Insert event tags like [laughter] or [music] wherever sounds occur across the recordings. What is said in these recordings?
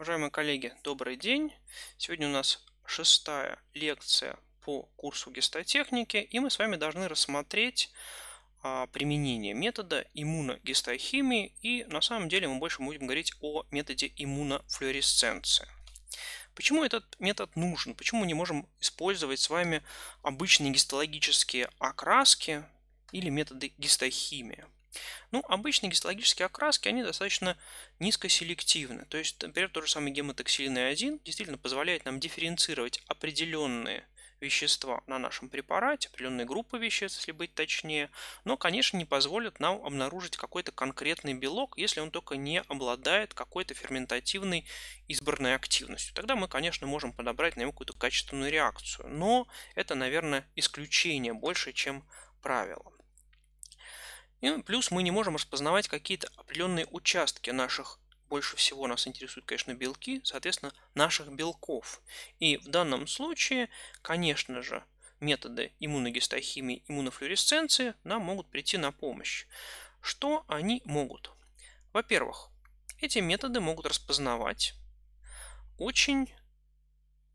Уважаемые коллеги, добрый день! Сегодня у нас шестая лекция по курсу гистотехники, и мы с вами должны рассмотреть а, применение метода иммуногистохимии, и на самом деле мы больше будем говорить о методе иммунофлюоресценции. Почему этот метод нужен? Почему мы не можем использовать с вами обычные гистологические окраски или методы гистохимии? Ну, обычные гистологические окраски, они достаточно низкоселективны. То есть, например, тот же самый гемотоксилин 1 действительно позволяет нам дифференцировать определенные вещества на нашем препарате, определенные группы веществ, если быть точнее, но, конечно, не позволят нам обнаружить какой-то конкретный белок, если он только не обладает какой-то ферментативной избранной активностью. Тогда мы, конечно, можем подобрать на него какую-то качественную реакцию, но это, наверное, исключение больше, чем правило. И плюс мы не можем распознавать какие-то определенные участки наших больше всего нас интересуют, конечно, белки, соответственно, наших белков. И в данном случае, конечно же, методы иммуногистохимии, иммунофлюоресценции нам могут прийти на помощь. Что они могут? Во-первых, эти методы могут распознавать очень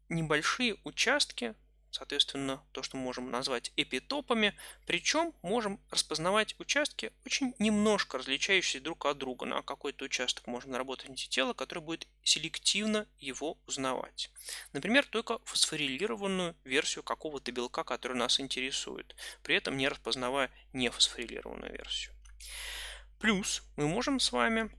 небольшие участки соответственно, то, что мы можем назвать эпитопами, причем можем распознавать участки очень немножко различающиеся друг от друга. На какой-то участок можно наработать антитело, которое будет селективно его узнавать. Например, только фосфорилированную версию какого-то белка, который нас интересует, при этом не распознавая нефосфорилированную версию. Плюс мы можем с вами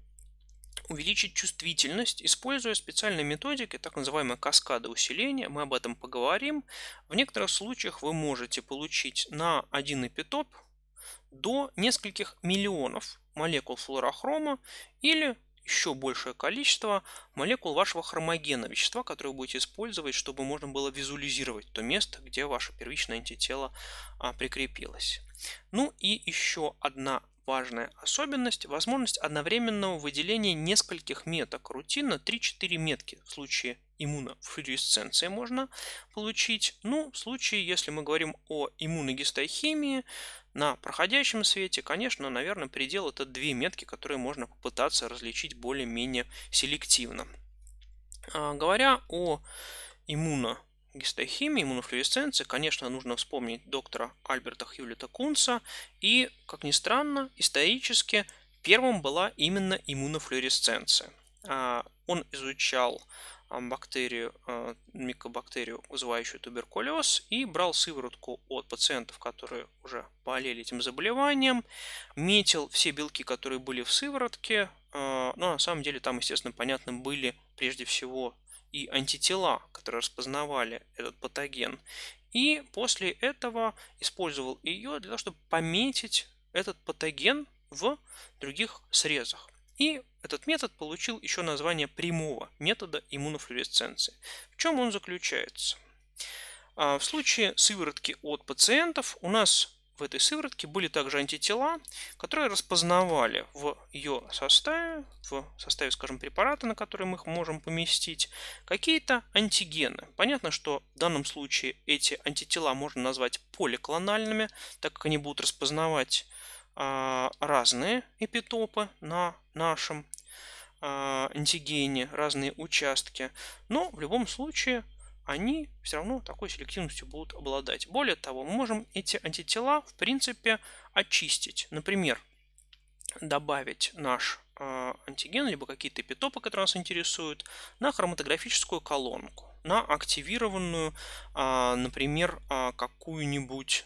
увеличить чувствительность, используя специальные методики, так называемые каскады усиления. Мы об этом поговорим. В некоторых случаях вы можете получить на один эпитоп до нескольких миллионов молекул флуорохрома или еще большее количество молекул вашего хромогена, вещества, которые вы будете использовать, чтобы можно было визуализировать то место, где ваше первичное антитело а, прикрепилось. Ну и еще одна важная особенность – возможность одновременного выделения нескольких меток. Рутинно 3-4 метки в случае иммунофлюоресценции можно получить. Ну, в случае, если мы говорим о иммуногистохимии, на проходящем свете, конечно, наверное, предел это две метки, которые можно попытаться различить более-менее селективно. А, говоря о иммуно гистохимии, иммунофлюоресценции, конечно, нужно вспомнить доктора Альберта Хьюлита Кунца. И, как ни странно, исторически первым была именно иммунофлюоресценция. А, он изучал а, бактерию, а, микобактерию, вызывающую туберкулез, и брал сыворотку от пациентов, которые уже болели этим заболеванием, метил все белки, которые были в сыворотке, но на самом деле там, естественно, понятно, были прежде всего и антитела, которые распознавали этот патоген. И после этого использовал ее для того, чтобы пометить этот патоген в других срезах. И этот метод получил еще название прямого метода иммунофлюоресценции. В чем он заключается? А, в случае сыворотки от пациентов у нас в этой сыворотке были также антитела, которые распознавали в ее составе, в составе, скажем, препарата, на который мы их можем поместить, какие-то антигены. Понятно, что в данном случае эти антитела можно назвать поликлональными, так как они будут распознавать а, разные эпитопы на нашем а, антигене, разные участки. Но в любом случае они все равно такой селективностью будут обладать. Более того, мы можем эти антитела, в принципе, очистить. Например, добавить наш э, антиген, либо какие-то эпитопы, которые нас интересуют, на хроматографическую колонку, на активированную, э, например, э, какую-нибудь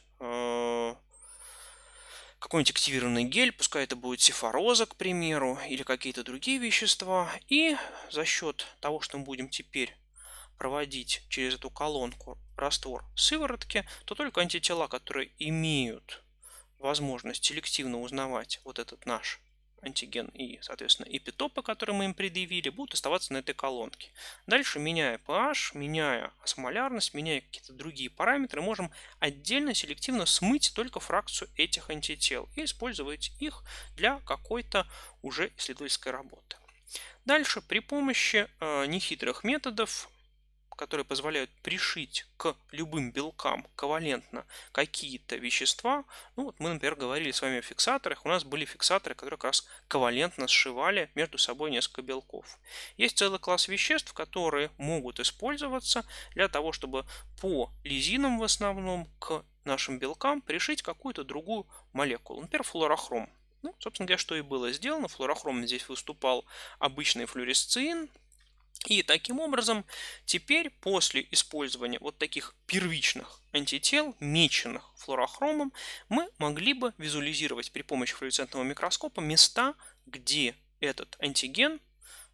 какой-нибудь активированный гель, пускай это будет сифороза, к примеру, или какие-то другие вещества. И за счет того, что мы будем теперь проводить через эту колонку раствор сыворотки, то только антитела, которые имеют возможность селективно узнавать вот этот наш антиген и, соответственно, эпитопы, которые мы им предъявили, будут оставаться на этой колонке. Дальше, меняя pH, меняя осмолярность, меняя какие-то другие параметры, можем отдельно селективно смыть только фракцию этих антител и использовать их для какой-то уже исследовательской работы. Дальше при помощи э, нехитрых методов которые позволяют пришить к любым белкам ковалентно какие-то вещества. Ну вот мы, например, говорили с вами о фиксаторах. У нас были фиксаторы, которые как раз ковалентно сшивали между собой несколько белков. Есть целый класс веществ, которые могут использоваться для того, чтобы по лизинам в основном к нашим белкам пришить какую-то другую молекулу. Например, флуорохром. Ну, собственно говоря, что и было сделано. Флуорохром здесь выступал обычный флюоресцин, и таким образом, теперь после использования вот таких первичных антител, меченных флуорохромом, мы могли бы визуализировать при помощи флуоресцентного микроскопа места, где этот антиген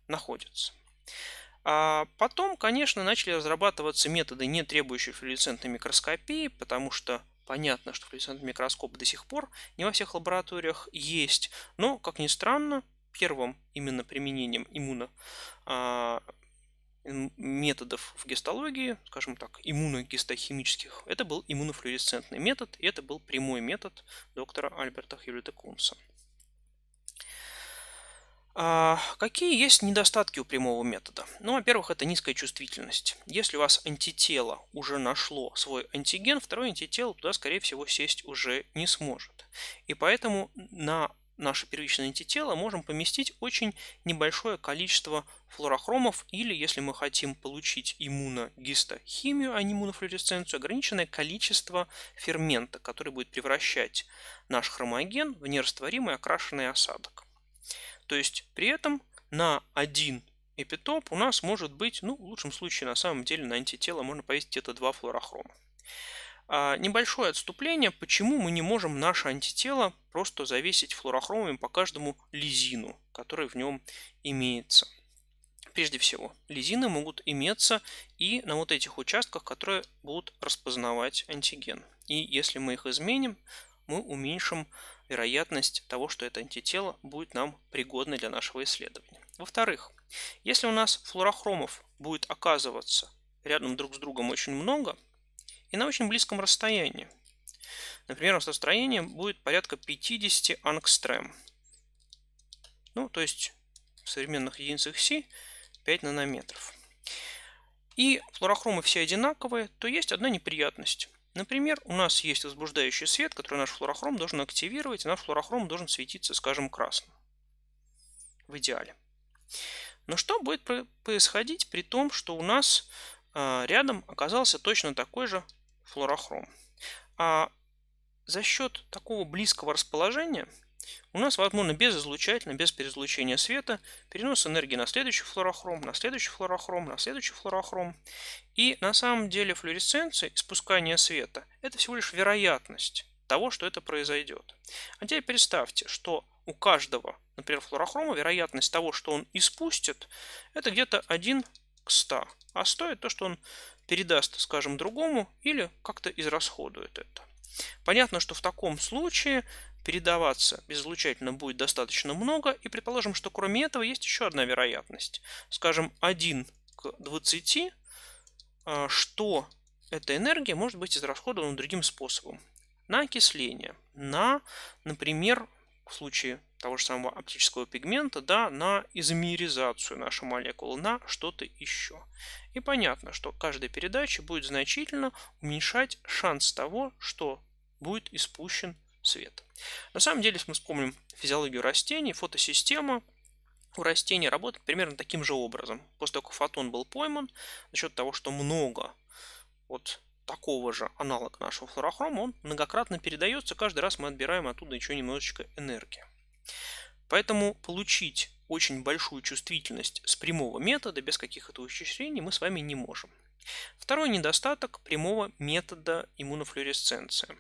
находится. А потом, конечно, начали разрабатываться методы, не требующие флуоресцентной микроскопии, потому что понятно, что флуоресцентный микроскоп до сих пор не во всех лабораториях есть, но, как ни странно, первым именно применением иммуно а, методов в гистологии, скажем так, иммуногистохимических, это был иммунофлюоресцентный метод, и это был прямой метод доктора Альберта Хьюлита Кунса. А какие есть недостатки у прямого метода? Ну, во-первых, это низкая чувствительность. Если у вас антитело уже нашло свой антиген, второе антитело туда, скорее всего, сесть уже не сможет. И поэтому на наше первичное антитело можем поместить очень небольшое количество флуорохромов или, если мы хотим получить иммуногистохимию, а не иммунофлюоресценцию, ограниченное количество фермента, который будет превращать наш хромоген в нерастворимый окрашенный осадок. То есть при этом на один эпитоп у нас может быть, ну, в лучшем случае, на самом деле на антитело можно повесить где-то два флуорохрома. А, небольшое отступление, почему мы не можем наше антитело просто завесить флуорохромами по каждому лизину, который в нем имеется. Прежде всего, лизины могут иметься и на вот этих участках, которые будут распознавать антиген. И если мы их изменим, мы уменьшим вероятность того, что это антитело будет нам пригодно для нашего исследования. Во-вторых, если у нас флуорохромов будет оказываться рядом друг с другом очень много, и на очень близком расстоянии. Например, у нас расстояние будет порядка 50 ангстрем. Ну, то есть в современных единицах Си 5 нанометров. И флуорохромы все одинаковые, то есть одна неприятность. Например, у нас есть возбуждающий свет, который наш флуорохром должен активировать, и наш флуорохром должен светиться, скажем, красным. В идеале. Но что будет происходить при том, что у нас рядом оказался точно такой же флуорохром. А за счет такого близкого расположения у нас возможно безизлучательно, без переизлучения света, перенос энергии на следующий флуорохром, на следующий флуорохром, на следующий флуорохром. И на самом деле флуоресценция, испускание света, это всего лишь вероятность того, что это произойдет. А теперь представьте, что у каждого, например, флуорохрома вероятность того, что он испустит, это где-то 1 к 100. А стоит то, что он передаст, скажем, другому или как-то израсходует это. Понятно, что в таком случае передаваться безлучательно будет достаточно много, и предположим, что кроме этого есть еще одна вероятность. Скажем, 1 к 20, а, что эта энергия может быть израсходована другим способом. На окисление, на, например, в случае того же самого оптического пигмента, да, на изомеризацию нашей молекулы, на что-то еще. И понятно, что каждая передача будет значительно уменьшать шанс того, что будет испущен свет. На самом деле, если мы вспомним физиологию растений, фотосистема у растений работает примерно таким же образом. После того, как фотон был пойман, за счет того, что много вот такого же аналога нашего флуорохрома, он многократно передается, каждый раз мы отбираем оттуда еще немножечко энергии. Поэтому получить очень большую чувствительность с прямого метода без каких-то ухищрений мы с вами не можем. Второй недостаток прямого метода иммунофлюоресценции.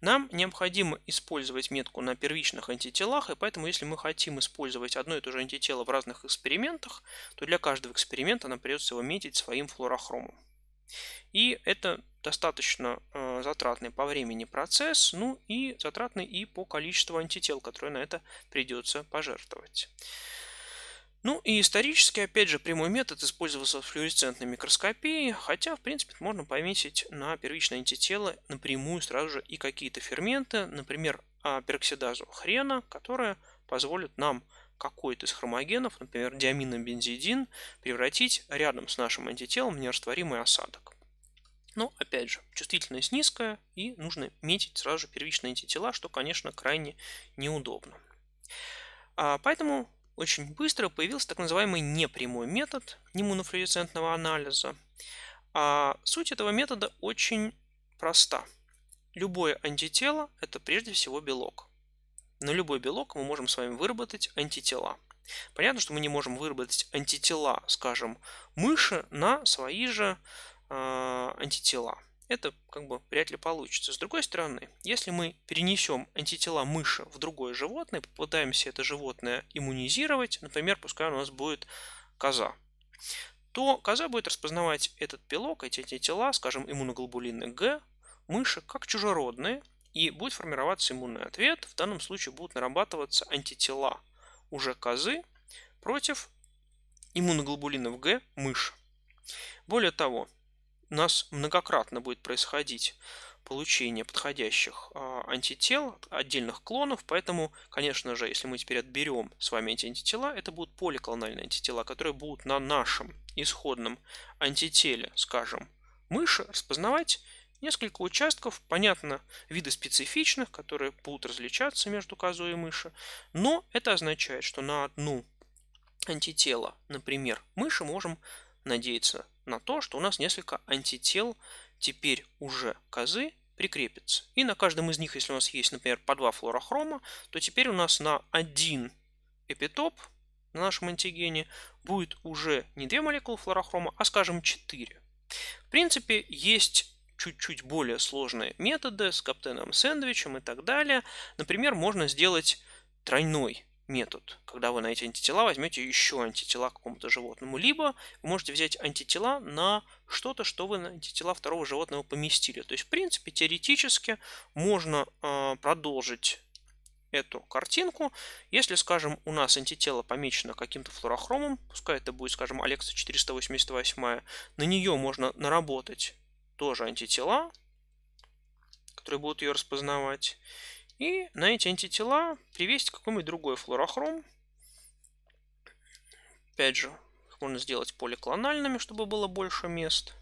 Нам необходимо использовать метку на первичных антителах, и поэтому если мы хотим использовать одно и то же антитело в разных экспериментах, то для каждого эксперимента нам придется его метить своим флуорохромом. И это достаточно э, затратный по времени процесс, ну и затратный и по количеству антител, которые на это придется пожертвовать. Ну и исторически, опять же, прямой метод использовался в флуоресцентной микроскопии, хотя, в принципе, можно пометить на первичное антитело напрямую сразу же и какие-то ферменты, например, пероксидазу хрена, которая позволит нам какой-то из хромогенов, например, диаминобензидин, превратить рядом с нашим антителом в нерастворимый осадок. Но, опять же, чувствительность низкая, и нужно метить сразу же первичные антитела, что, конечно, крайне неудобно. А, поэтому очень быстро появился так называемый непрямой метод иммунофлюоресцентного анализа. А суть этого метода очень проста. Любое антитело – это прежде всего белок. На любой белок мы можем с вами выработать антитела. Понятно, что мы не можем выработать антитела, скажем, мыши на свои же э, антитела. Это как бы вряд ли получится. С другой стороны, если мы перенесем антитела мыши в другое животное, попытаемся это животное иммунизировать, например, пускай у нас будет коза, то коза будет распознавать этот белок, эти антитела, скажем, иммуноглобулины Г, мыши, как чужеродные, и будет формироваться иммунный ответ. В данном случае будут нарабатываться антитела уже козы против иммуноглобулинов Г мыши. Более того, у нас многократно будет происходить получение подходящих э, антител, отдельных клонов, поэтому, конечно же, если мы теперь отберем с вами эти антитела, это будут поликлональные антитела, которые будут на нашем исходном антителе, скажем, мыши распознавать несколько участков, понятно, виды специфичных, которые будут различаться между козой и мыши, но это означает, что на одну антитело, например, мыши можем надеяться на то, что у нас несколько антител теперь уже козы прикрепится. И на каждом из них, если у нас есть, например, по два флорохрома, то теперь у нас на один эпитоп на нашем антигене будет уже не две молекулы флорохрома, а, скажем, 4. В принципе, есть чуть-чуть более сложные методы с каптеном сэндвичем и так далее. Например, можно сделать тройной метод, когда вы на эти антитела возьмете еще антитела какому-то животному, либо вы можете взять антитела на что-то, что вы на антитела второго животного поместили. То есть, в принципе, теоретически можно э, продолжить эту картинку. Если, скажем, у нас антитело помечено каким-то флорохромом, пускай это будет, скажем, Алекса 488, на нее можно наработать тоже антитела, которые будут ее распознавать. И на эти антитела привести какой-нибудь другой флорохром. Опять же, их можно сделать поликлональными, чтобы было больше мест.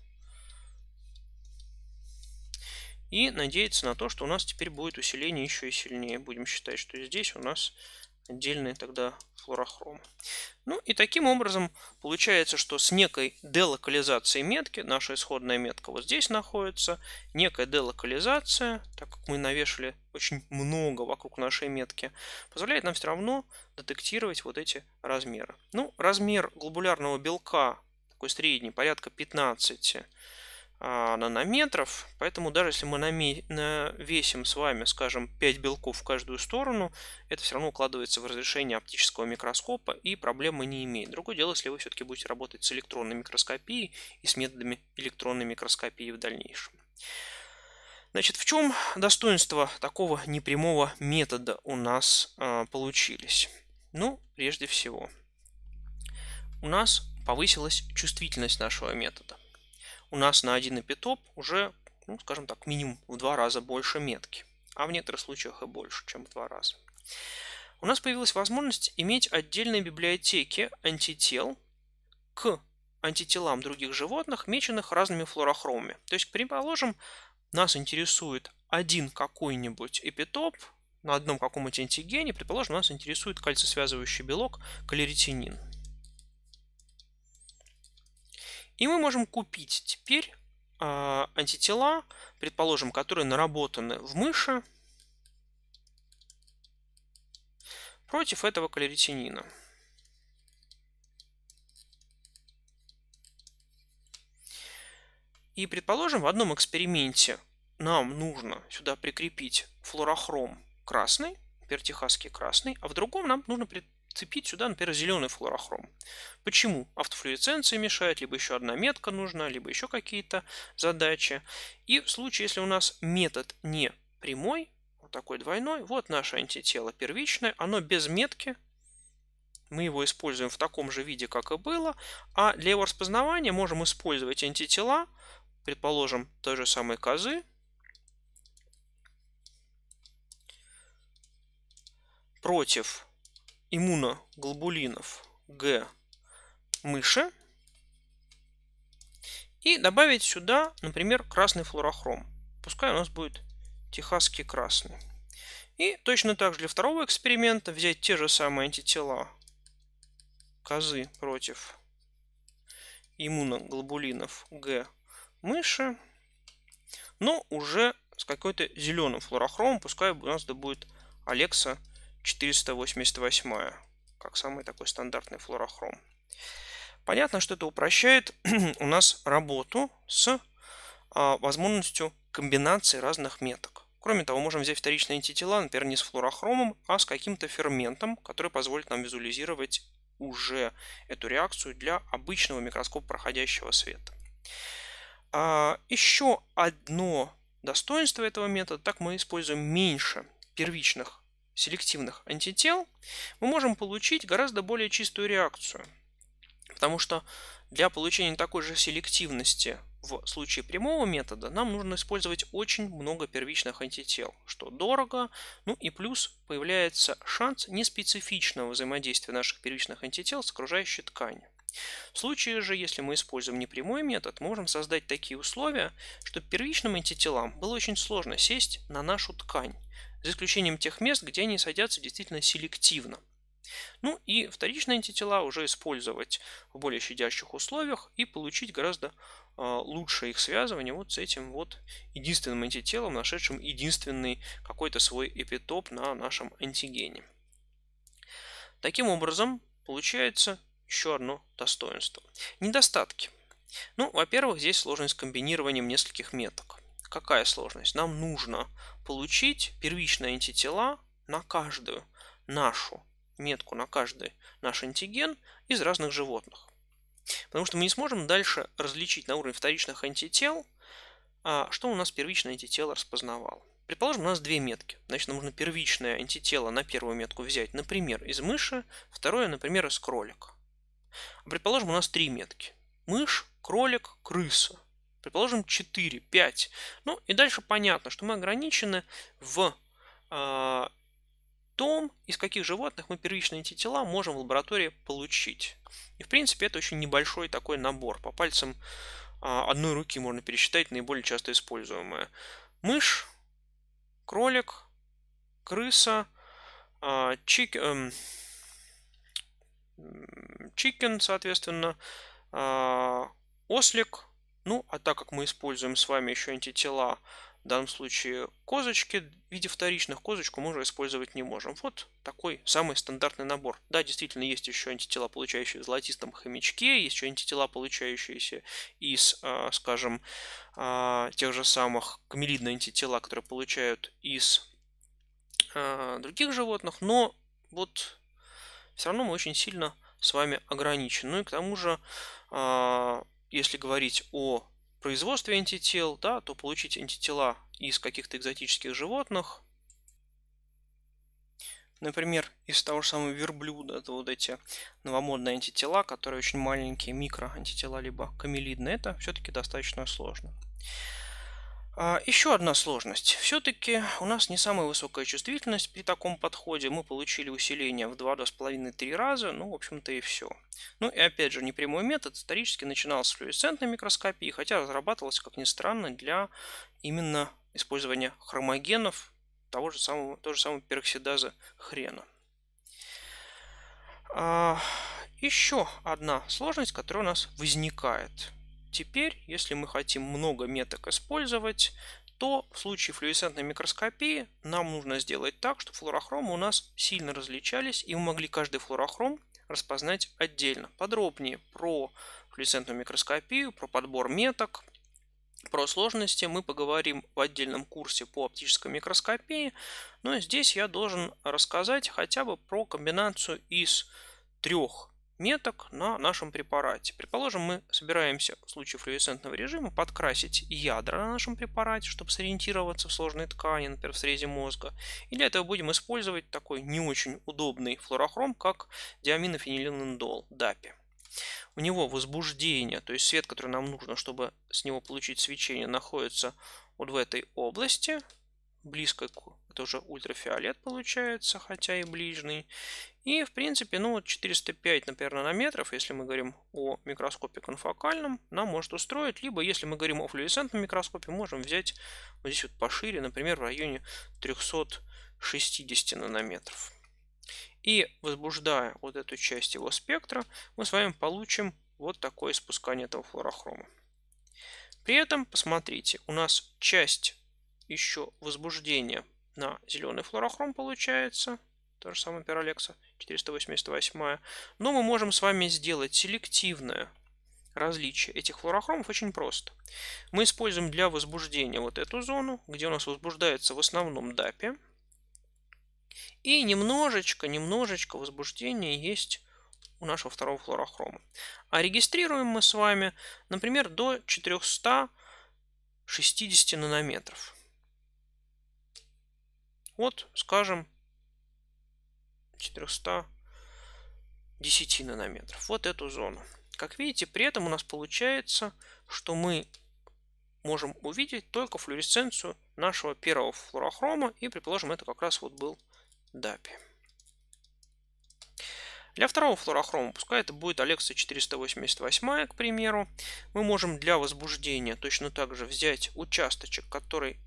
И надеяться на то, что у нас теперь будет усиление еще и сильнее. Будем считать, что здесь у нас отдельные тогда флорохромы. Ну и таким образом получается, что с некой делокализацией метки, наша исходная метка вот здесь находится, некая делокализация, так как мы навешали очень много вокруг нашей метки, позволяет нам все равно детектировать вот эти размеры. Ну, размер глобулярного белка, такой средний, порядка 15 а, нанометров, поэтому даже если мы навесим с вами, скажем, 5 белков в каждую сторону, это все равно укладывается в разрешение оптического микроскопа и проблемы не имеет. Другое дело, если вы все-таки будете работать с электронной микроскопией и с методами электронной микроскопии в дальнейшем. Значит, в чем достоинство такого непрямого метода у нас э, получились? Ну, прежде всего, у нас повысилась чувствительность нашего метода у нас на один эпитоп уже, ну, скажем так, минимум в два раза больше метки, а в некоторых случаях и больше, чем в два раза. У нас появилась возможность иметь отдельные библиотеки антител к антителам других животных, меченных разными флорохромами. То есть, предположим, нас интересует один какой-нибудь эпитоп на одном каком-нибудь антигене, предположим, нас интересует кальцисвязывающий белок калеритинин. И мы можем купить теперь э, антитела, предположим, которые наработаны в мыши против этого калеритинина. И, предположим, в одном эксперименте нам нужно сюда прикрепить флорохром красный, пертихасский красный, а в другом нам нужно цепить сюда, например, зеленый флорохром. Почему? Автофлуоресценция мешает, либо еще одна метка нужна, либо еще какие-то задачи. И в случае, если у нас метод не прямой, вот такой двойной, вот наше антитело первичное, оно без метки, мы его используем в таком же виде, как и было, а для его распознавания можем использовать антитела, предположим, той же самой козы, против иммуноглобулинов Г мыши и добавить сюда, например, красный флуорохром. Пускай у нас будет техасский красный. И точно так же для второго эксперимента взять те же самые антитела козы против иммуноглобулинов Г мыши, но уже с какой-то зеленым флуорохромом, пускай у нас это будет Алекса 488, как самый такой стандартный флуорохром. Понятно, что это упрощает [clears throat] у нас работу с а, возможностью комбинации разных меток. Кроме того, можем взять вторичные антитела, например, не с флуорохромом, а с каким-то ферментом, который позволит нам визуализировать уже эту реакцию для обычного микроскопа проходящего света. А, еще одно достоинство этого метода, так мы используем меньше первичных селективных антител, мы можем получить гораздо более чистую реакцию. Потому что для получения такой же селективности в случае прямого метода нам нужно использовать очень много первичных антител, что дорого, ну и плюс появляется шанс неспецифичного взаимодействия наших первичных антител с окружающей тканью. В случае же, если мы используем непрямой метод, можем создать такие условия, что первичным антителам было очень сложно сесть на нашу ткань, за исключением тех мест, где они садятся действительно селективно. Ну и вторичные антитела уже использовать в более щадящих условиях и получить гораздо э, лучшее их связывание вот с этим вот единственным антителом, нашедшим единственный какой-то свой эпитоп на нашем антигене. Таким образом, получается еще одно достоинство. Недостатки. Ну, во-первых, здесь сложность с комбинированием нескольких меток. Какая сложность? Нам нужно получить первичные антитела на каждую нашу метку, на каждый наш антиген из разных животных. Потому что мы не сможем дальше различить на уровне вторичных антител, а, что у нас первичное антитело распознавало. Предположим, у нас две метки. Значит, нам нужно первичное антитело на первую метку взять, например, из мыши, второе, например, из кролика. Предположим, у нас три метки. Мышь, кролик, крыса. Предположим, 4, 5. Ну и дальше понятно, что мы ограничены в э, том, из каких животных мы первичные антитела можем в лаборатории получить. И в принципе это очень небольшой такой набор. По пальцам э, одной руки можно пересчитать наиболее часто используемые. Мышь, кролик, крыса, э, чик, э, chicken, соответственно, а, ослик. Ну, а так как мы используем с вами еще антитела, в данном случае козочки, в виде вторичных козочку мы уже использовать не можем. Вот такой самый стандартный набор. Да, действительно, есть еще антитела, получающие в золотистом хомячке, есть еще антитела, получающиеся из, а, скажем, а, тех же самых камелидные антитела, которые получают из других животных, но вот все равно мы очень сильно с вами ограничены. Ну и к тому же, а, если говорить о производстве антител, да, то получить антитела из каких-то экзотических животных, например, из того же самого верблюда, это вот эти новомодные антитела, которые очень маленькие, микроантитела, либо камелидные, это все-таки достаточно сложно. А, Еще одна сложность. Все-таки у нас не самая высокая чувствительность при таком подходе. Мы получили усиление в 2-2,5-3 раза, ну, в общем-то, и все. Ну, и опять же, непрямой метод исторически начинался с флуоресцентной микроскопии, хотя разрабатывался, как ни странно, для именно использования хромогенов того же самого, того же самого пероксидаза хрена. А, еще одна сложность, которая у нас возникает – Теперь, если мы хотим много меток использовать, то в случае флуоресцентной микроскопии нам нужно сделать так, чтобы флуорохромы у нас сильно различались, и мы могли каждый флуорохром распознать отдельно. Подробнее про флуоресцентную микроскопию, про подбор меток, про сложности мы поговорим в отдельном курсе по оптической микроскопии, но здесь я должен рассказать хотя бы про комбинацию из трех меток на нашем препарате. Предположим, мы собираемся в случае флуоресцентного режима подкрасить ядра на нашем препарате, чтобы сориентироваться в сложной ткани, например, в срезе мозга. И для этого будем использовать такой не очень удобный флуорохром, как диаминофенилиндол, DAPI. У него возбуждение, то есть свет, который нам нужно, чтобы с него получить свечение, находится вот в этой области, близко к Это уже ультрафиолет получается, хотя и ближний. И, в принципе, ну вот 405, например, нанометров, если мы говорим о микроскопе конфокальном, нам может устроить. Либо, если мы говорим о флуоресцентном микроскопе, можем взять вот здесь вот пошире, например, в районе 360 нанометров. И возбуждая вот эту часть его спектра, мы с вами получим вот такое испускание этого флуорохрома. При этом, посмотрите, у нас часть еще возбуждения на зеленый флуорохром получается. То же самое пиролекса 488. Но мы можем с вами сделать селективное различие этих флуорохромов очень просто. Мы используем для возбуждения вот эту зону, где у нас возбуждается в основном DAPI. И немножечко, немножечко возбуждения есть у нашего второго флуорохрома. А регистрируем мы с вами, например, до 460 нанометров. Вот, скажем, 410 нанометров. Вот эту зону. Как видите, при этом у нас получается, что мы можем увидеть только флуоресценцию нашего первого флуорохрома. И, предположим, это как раз вот был DAPI. Для второго флуорохрома, пускай это будет Alexa 488, к примеру, мы можем для возбуждения точно так же взять участочек, который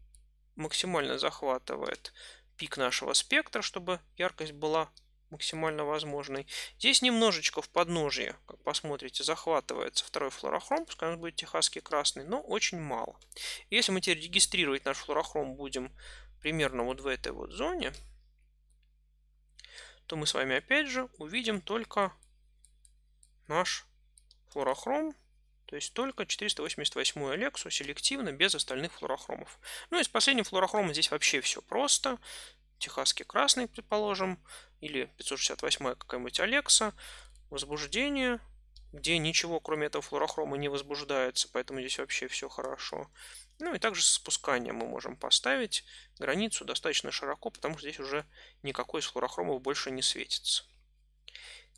максимально захватывает пик нашего спектра, чтобы яркость была максимально возможной. Здесь немножечко в подножье, как посмотрите, захватывается второй флуорохром, пускай он будет техасский красный, но очень мало. Если мы теперь регистрировать наш флуорохром будем примерно вот в этой вот зоне, то мы с вами опять же увидим только наш флуорохром, то есть только 488 Алексу селективно, без остальных флуорохромов. Ну и с последним флуорохромом здесь вообще все просто. Техасский красный, предположим, или 568 какая-нибудь Алекса. Возбуждение, где ничего кроме этого флуорохрома не возбуждается, поэтому здесь вообще все хорошо. Ну и также с спусканием мы можем поставить границу достаточно широко, потому что здесь уже никакой из флуорохромов больше не светится.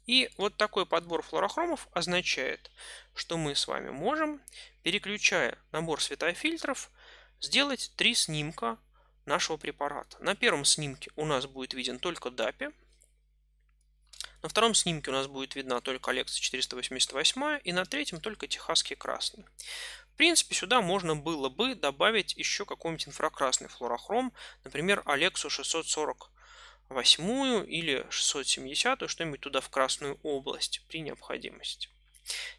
И вот такой подбор флуорохромов означает, что мы с вами можем, переключая набор светофильтров, сделать три снимка нашего препарата. На первом снимке у нас будет виден только DAPI, на втором снимке у нас будет видна только Alexa 488 и на третьем только Техасский красный принципе, сюда можно было бы добавить еще какой-нибудь инфракрасный флуорохром, например, Алексу 648 или 670, что-нибудь туда в красную область при необходимости.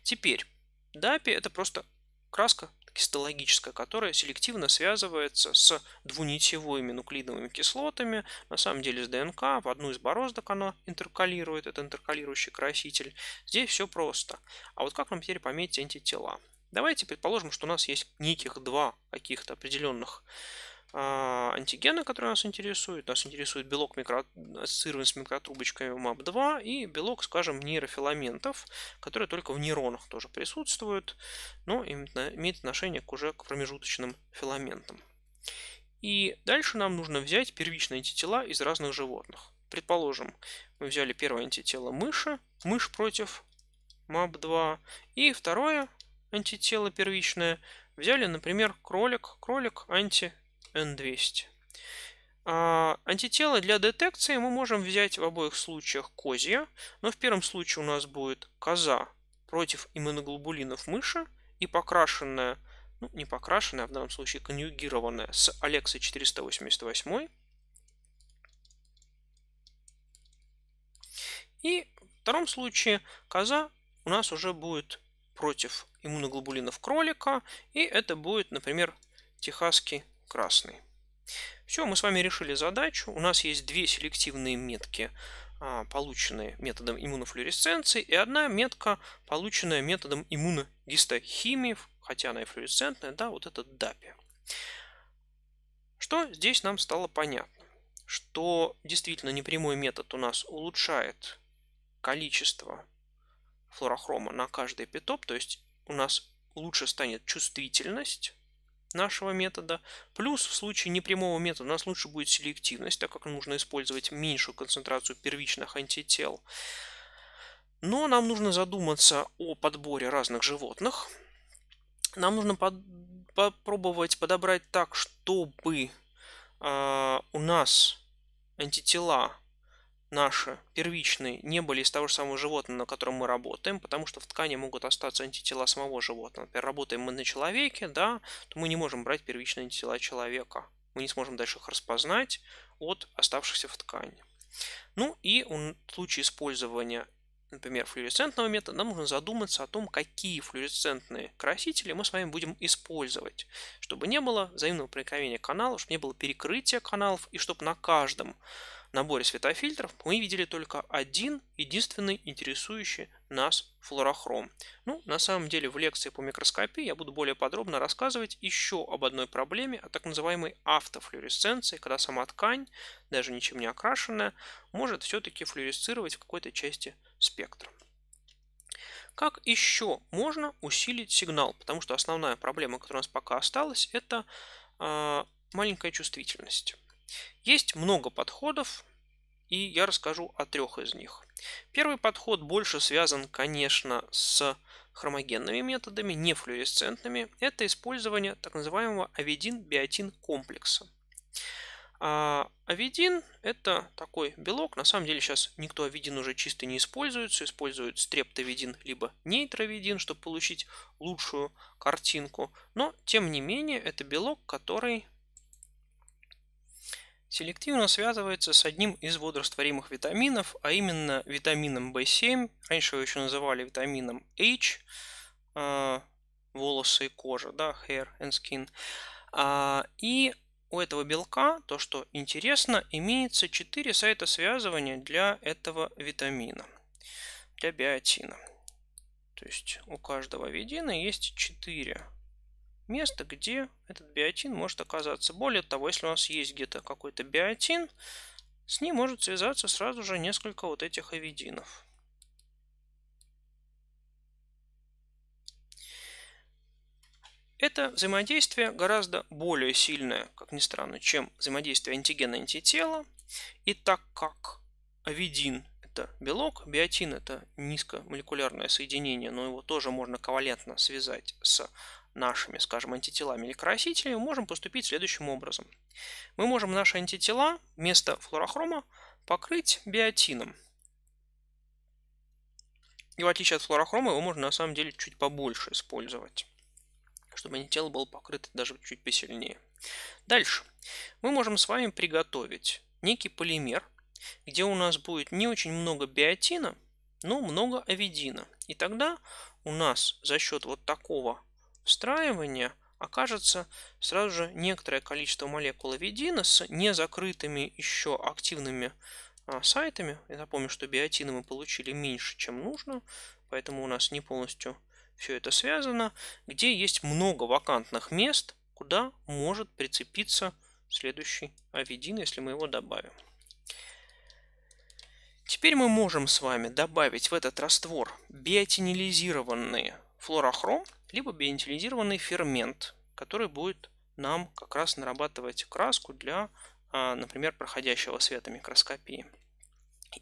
Теперь, DAPI это просто краска гистологическая, которая селективно связывается с двунитевыми нуклеиновыми кислотами, на самом деле с ДНК, в одну из бороздок она интеркалирует, это интеркалирующий краситель. Здесь все просто. А вот как нам теперь пометить антитела? Давайте предположим, что у нас есть неких два каких-то определенных а, а, антигена, которые нас интересуют, Нас интересует белок микро... ассоциированный с микротрубочками MAP2 и белок, скажем, нейрофиламентов, которые только в нейронах тоже присутствуют, но имеет отношение к уже к промежуточным филаментам. И дальше нам нужно взять первичные антитела из разных животных. Предположим, мы взяли первое антитело мыши, мышь против MAP2, и второе антитело первичное взяли, например, кролик, кролик анти N200. А, Антитела для детекции мы можем взять в обоих случаях козья, но в первом случае у нас будет коза против иммуноглобулинов мыши и покрашенная, ну не покрашенная, а в данном случае конъюгированная с Алексой 488. И в втором случае коза у нас уже будет против иммуноглобулинов кролика, и это будет, например, техасский красный. Все, мы с вами решили задачу. У нас есть две селективные метки, а, полученные методом иммунофлюоресценции, и одна метка, полученная методом иммуногистохимии, хотя она и флуоресцентная, да, вот это DAPI. Что здесь нам стало понятно? Что действительно непрямой метод у нас улучшает количество флуорохрома на каждый эпитоп, то есть у нас лучше станет чувствительность нашего метода. Плюс в случае непрямого метода у нас лучше будет селективность, так как нужно использовать меньшую концентрацию первичных антител. Но нам нужно задуматься о подборе разных животных. Нам нужно под, попробовать подобрать так, чтобы а, у нас антитела наши первичные не были из того же самого животного, на котором мы работаем, потому что в ткани могут остаться антитела самого животного. Например, работаем мы на человеке, да, то мы не можем брать первичные антитела человека. Мы не сможем дальше их распознать от оставшихся в ткани. Ну и в случае использования например, флуоресцентного метода, нам нужно задуматься о том, какие флуоресцентные красители мы с вами будем использовать, чтобы не было взаимного проникновения каналов, чтобы не было перекрытия каналов и чтобы на каждом наборе светофильтров мы видели только один единственный интересующий нас флуорохром. Ну, на самом деле в лекции по микроскопии я буду более подробно рассказывать еще об одной проблеме, о так называемой автофлуоресценции, когда сама ткань, даже ничем не окрашенная, может все-таки флуоресцировать в какой-то части спектра. Как еще можно усилить сигнал? Потому что основная проблема, которая у нас пока осталась, это э, маленькая чувствительность. Есть много подходов, и я расскажу о трех из них. Первый подход больше связан, конечно, с хромогенными методами, не флуоресцентными. Это использование так называемого авидин-биотин комплекса. А авидин – это такой белок. На самом деле сейчас никто авидин уже чисто не используется. Используют стрептовидин либо нейтровидин, чтобы получить лучшую картинку. Но, тем не менее, это белок, который селективно связывается с одним из водорастворимых витаминов, а именно витамином В7, раньше его еще называли витамином H, э, волосы и кожа, да, hair and skin. А, и у этого белка, то что интересно, имеется 4 сайта связывания для этого витамина, для биотина. То есть у каждого видина есть 4 место, где этот биотин может оказаться. Более того, если у нас есть где-то какой-то биотин, с ним может связаться сразу же несколько вот этих авидинов. Это взаимодействие гораздо более сильное, как ни странно, чем взаимодействие антигена-антитела. И так как авидин – это белок, биотин – это низкомолекулярное соединение, но его тоже можно ковалентно связать с нашими, скажем, антителами или красителями, мы можем поступить следующим образом. Мы можем наши антитела вместо флуорохрома покрыть биотином. И в отличие от флуорохрома его можно на самом деле чуть побольше использовать, чтобы антитело было покрыто даже чуть посильнее. Дальше. Мы можем с вами приготовить некий полимер, где у нас будет не очень много биотина, но много авидина. И тогда у нас за счет вот такого встраивания окажется сразу же некоторое количество молекул авидина с незакрытыми еще активными а, сайтами. Я напомню, что биотины мы получили меньше, чем нужно, поэтому у нас не полностью все это связано, где есть много вакантных мест, куда может прицепиться следующий авидин, если мы его добавим. Теперь мы можем с вами добавить в этот раствор биотинилизированные флорохром, либо биоинтеллизированный фермент, который будет нам как раз нарабатывать краску для, а, например, проходящего света микроскопии.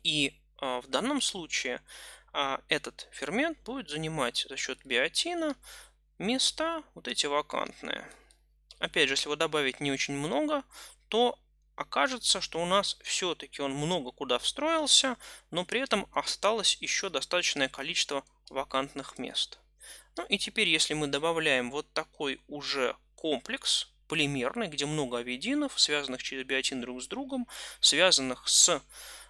И а, в данном случае а, этот фермент будет занимать за счет биотина места вот эти вакантные. Опять же, если его добавить не очень много, то окажется, что у нас все-таки он много куда встроился, но при этом осталось еще достаточное количество вакантных мест. Ну и теперь, если мы добавляем вот такой уже комплекс полимерный, где много авидинов, связанных через биотин друг с другом, связанных с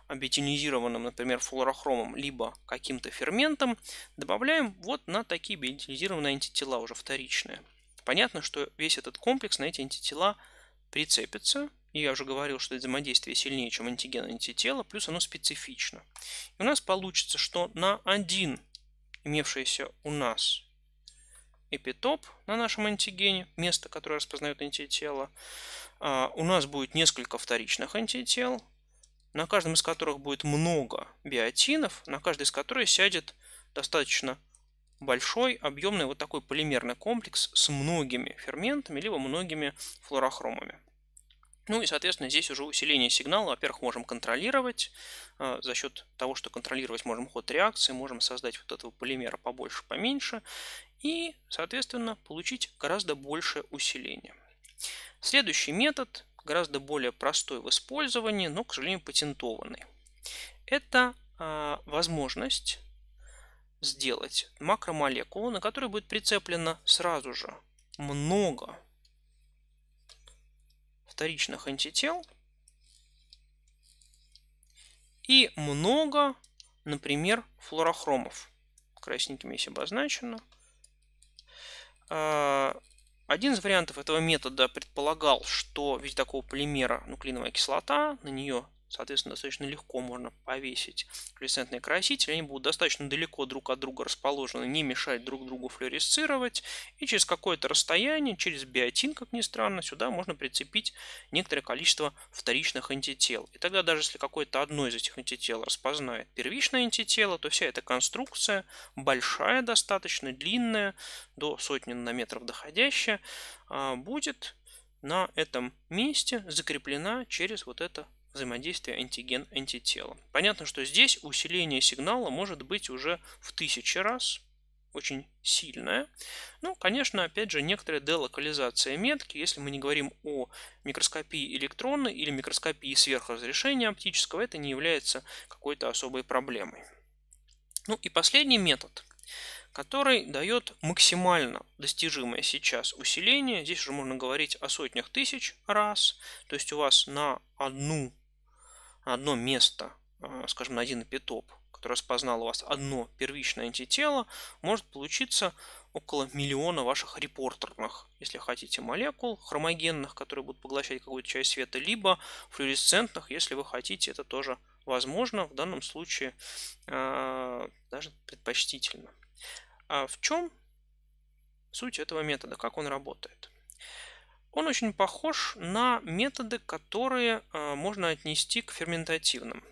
биотинизированным, например, флорохромом, либо каким-то ферментом, добавляем вот на такие биотинизированные антитела уже вторичные. Понятно, что весь этот комплекс на эти антитела прицепится, и я уже говорил, что взаимодействие сильнее, чем антиген антитела, плюс оно специфично. И у нас получится, что на один имевшийся у нас эпитоп на нашем антигене, место, которое распознает антитело. А, у нас будет несколько вторичных антител, на каждом из которых будет много биотинов, на каждый из которых сядет достаточно большой, объемный вот такой полимерный комплекс с многими ферментами, либо многими флорохромами. Ну и, соответственно, здесь уже усиление сигнала, во-первых, можем контролировать, э, за счет того, что контролировать можем ход реакции, можем создать вот этого полимера побольше, поменьше, и, соответственно, получить гораздо большее усиление. Следующий метод, гораздо более простой в использовании, но, к сожалению, патентованный. Это а, возможность сделать макромолекулу, на которой будет прицеплено сразу же много вторичных антител и много, например, флорохромов. Красненькими здесь обозначено. А, один из вариантов этого метода предполагал, что в виде такого полимера нуклеиновая кислота, на нее соответственно, достаточно легко можно повесить флуоресцентные красители. Они будут достаточно далеко друг от друга расположены, не мешать друг другу флуоресцировать. И через какое-то расстояние, через биотин, как ни странно, сюда можно прицепить некоторое количество вторичных антител. И тогда даже если какое-то одно из этих антител распознает первичное антитело, то вся эта конструкция, большая достаточно, длинная, до сотни нанометров доходящая, а, будет на этом месте закреплена через вот это взаимодействия антиген-антитела. Понятно, что здесь усиление сигнала может быть уже в тысячи раз, очень сильная. Ну, конечно, опять же, некоторая делокализация метки, если мы не говорим о микроскопии электронной или микроскопии сверхразрешения оптического, это не является какой-то особой проблемой. Ну и последний метод, который дает максимально достижимое сейчас усиление. Здесь уже можно говорить о сотнях тысяч раз. То есть у вас на одну одно место, а, скажем, на один эпитоп, который распознал у вас одно первичное антитело, может получиться около миллиона ваших репортерных, если хотите, молекул хромогенных, которые будут поглощать какую-то часть света, либо флуоресцентных, если вы хотите, это тоже возможно, в данном случае э, даже предпочтительно. А в чем суть этого метода, как он работает? Он очень похож на методы, которые э, можно отнести к ферментативным.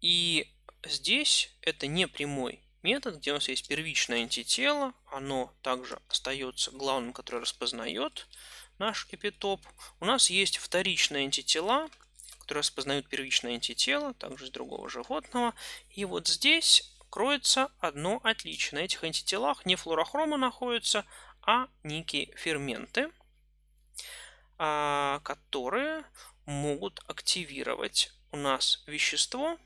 И здесь это не прямой метод, где у нас есть первичное антитело, оно также остается главным, который распознает наш эпитоп. У нас есть вторичные антитела, которые распознают первичное антитело, также с другого животного. И вот здесь кроется одно отличие. На этих антителах не флуорохрома находится, а некие ферменты, а, которые могут активировать у нас вещество,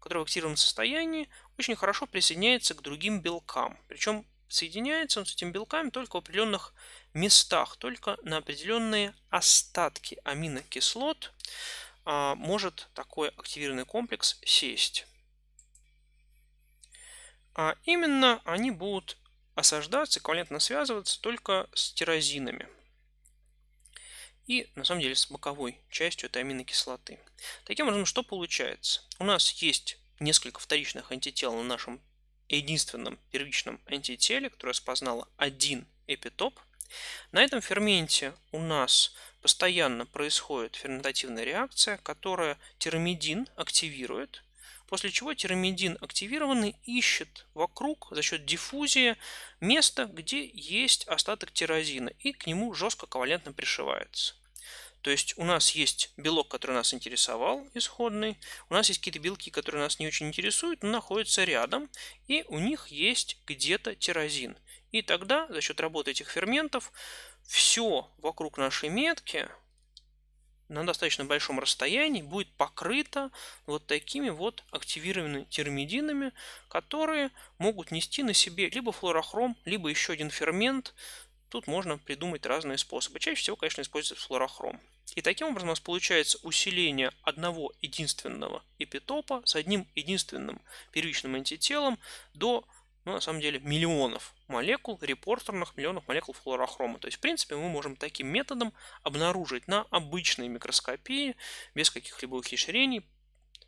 которое в активированном состоянии очень хорошо присоединяется к другим белкам. Причем соединяется он с этими белками только в определенных местах, только на определенные остатки аминокислот а, может такой активированный комплекс сесть. А именно они будут осаждаться, ковалентно связываться только с тирозинами. И, на самом деле, с боковой частью этой аминокислоты. Таким образом, что получается? У нас есть несколько вторичных антител на нашем единственном первичном антителе, которое распознало один эпитоп. На этом ферменте у нас постоянно происходит ферментативная реакция, которая тирамидин активирует, после чего тирамидин активированный ищет вокруг за счет диффузии место, где есть остаток тирозина, и к нему жестко ковалентно пришивается. То есть у нас есть белок, который нас интересовал, исходный. У нас есть какие-то белки, которые нас не очень интересуют, но находятся рядом. И у них есть где-то тирозин. И тогда за счет работы этих ферментов все вокруг нашей метки на достаточно большом расстоянии будет покрыто вот такими вот активированными термидинами, которые могут нести на себе либо флорохром, либо еще один фермент. Тут можно придумать разные способы. Чаще всего, конечно, используется флорохром. И таким образом у нас получается усиление одного единственного эпитопа с одним единственным первичным антителом до ну, на самом деле, миллионов молекул, репортерных миллионов молекул флуорохрома. То есть, в принципе, мы можем таким методом обнаружить на обычной микроскопии, без каких-либо ухищрений,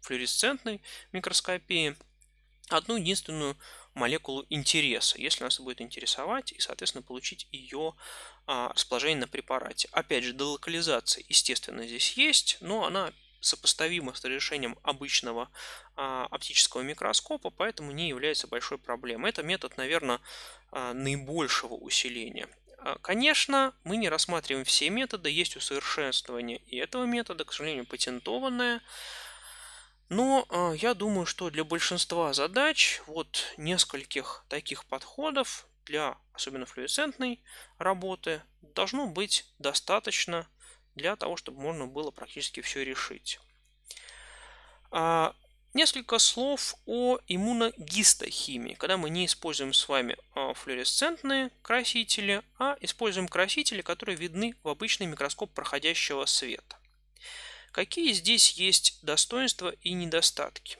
флуоресцентной микроскопии, одну единственную молекулу интереса, если нас будет интересовать, и, соответственно, получить ее а, расположение на препарате. Опять же, делокализация, естественно, здесь есть, но она сопоставимо с решением обычного а, оптического микроскопа, поэтому не является большой проблемой. Это метод, наверное, а, наибольшего усиления. А, конечно, мы не рассматриваем все методы, есть усовершенствование и этого метода, к сожалению, патентованное. Но э, я думаю, что для большинства задач вот нескольких таких подходов для особенно флуоресцентной работы, должно быть достаточно для того, чтобы можно было практически все решить. А, несколько слов о иммуногистохимии, когда мы не используем с вами а, флуоресцентные красители, а используем красители, которые видны в обычный микроскоп проходящего света. Какие здесь есть достоинства и недостатки?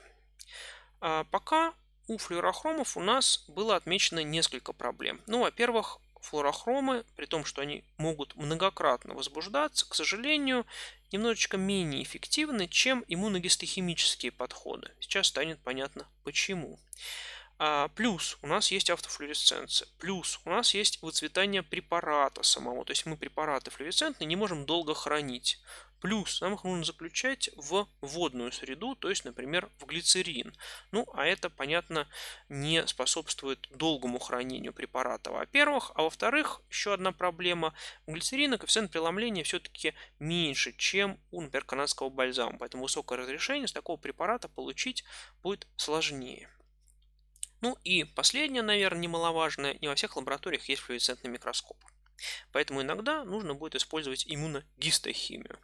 А, пока у флюорохромов у нас было отмечено несколько проблем. Ну, во-первых, флуорохромы, при том, что они могут многократно возбуждаться, к сожалению, немножечко менее эффективны, чем иммуногистохимические подходы. Сейчас станет понятно почему. А, плюс у нас есть автофлуоресценция. Плюс у нас есть выцветание препарата самого. То есть мы препараты флуоресцентные не можем долго хранить. Плюс нам их нужно заключать в водную среду, то есть, например, в глицерин. Ну, а это, понятно, не способствует долгому хранению препарата, во-первых. А во-вторых, еще одна проблема. У глицерина коэффициент преломления все-таки меньше, чем у, например, канадского бальзама. Поэтому высокое разрешение с такого препарата получить будет сложнее. Ну и последнее, наверное, немаловажное, не во всех лабораториях есть флуоресцентный микроскоп. Поэтому иногда нужно будет использовать иммуногистохимию.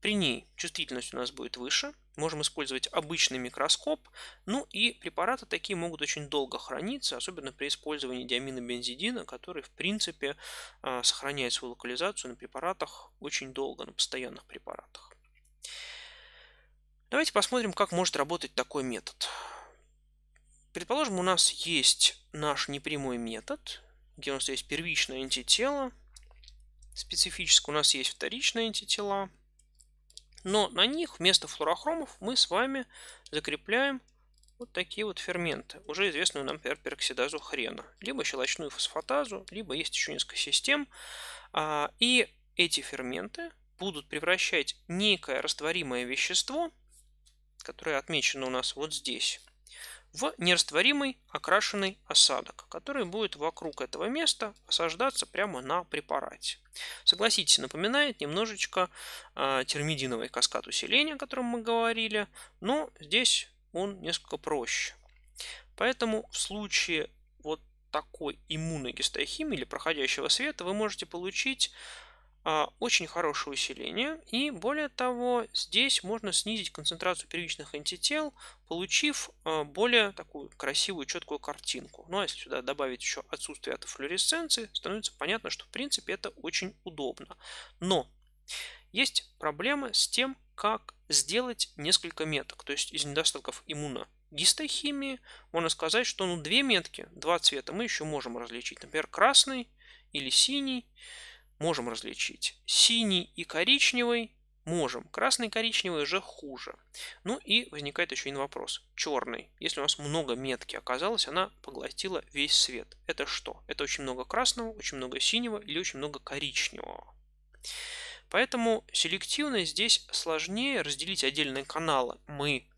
При ней чувствительность у нас будет выше, можем использовать обычный микроскоп, ну и препараты такие могут очень долго храниться, особенно при использовании диамина бензидина, который в принципе а, сохраняет свою локализацию на препаратах очень долго, на постоянных препаратах. Давайте посмотрим, как может работать такой метод. Предположим, у нас есть наш непрямой метод, где у нас есть первичное антитело, специфическое у нас есть вторичные антитела, но на них вместо флуорохромов мы с вами закрепляем вот такие вот ферменты, уже известную нам, пероксидазу хрена, либо щелочную фосфатазу, либо есть еще несколько систем. А, и эти ферменты будут превращать некое растворимое вещество, которое отмечено у нас вот здесь, в нерастворимый окрашенный осадок, который будет вокруг этого места осаждаться прямо на препарате. Согласитесь, напоминает немножечко э, термидиновый каскад усиления, о котором мы говорили, но здесь он несколько проще. Поэтому в случае вот такой иммунной гистохимии или проходящего света вы можете получить очень хорошее усиление. И более того, здесь можно снизить концентрацию первичных антител, получив а, более такую красивую, четкую картинку. Ну а если сюда добавить еще отсутствие автофлуоресценции, становится понятно, что в принципе это очень удобно. Но есть проблемы с тем, как сделать несколько меток. То есть из недостатков иммуна гистохимии можно сказать, что ну, две метки, два цвета мы еще можем различить. Например, красный или синий можем различить. Синий и коричневый можем. Красный и коричневый уже хуже. Ну и возникает еще один вопрос. Черный. Если у нас много метки оказалось, она поглотила весь свет. Это что? Это очень много красного, очень много синего или очень много коричневого. Поэтому селективно здесь сложнее разделить отдельные каналы. Мы,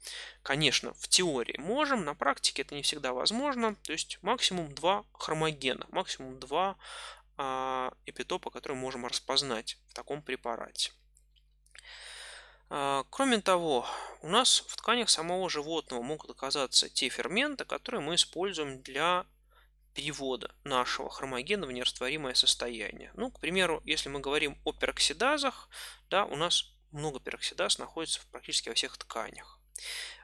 конечно, в теории можем, на практике это не всегда возможно. То есть максимум два хромогена, максимум два эпитопа, который можем распознать в таком препарате. А, кроме того, у нас в тканях самого животного могут оказаться те ферменты, которые мы используем для перевода нашего хромогена в нерастворимое состояние. Ну, к примеру, если мы говорим о пероксидазах, да, у нас много пероксидаз находится практически во всех тканях.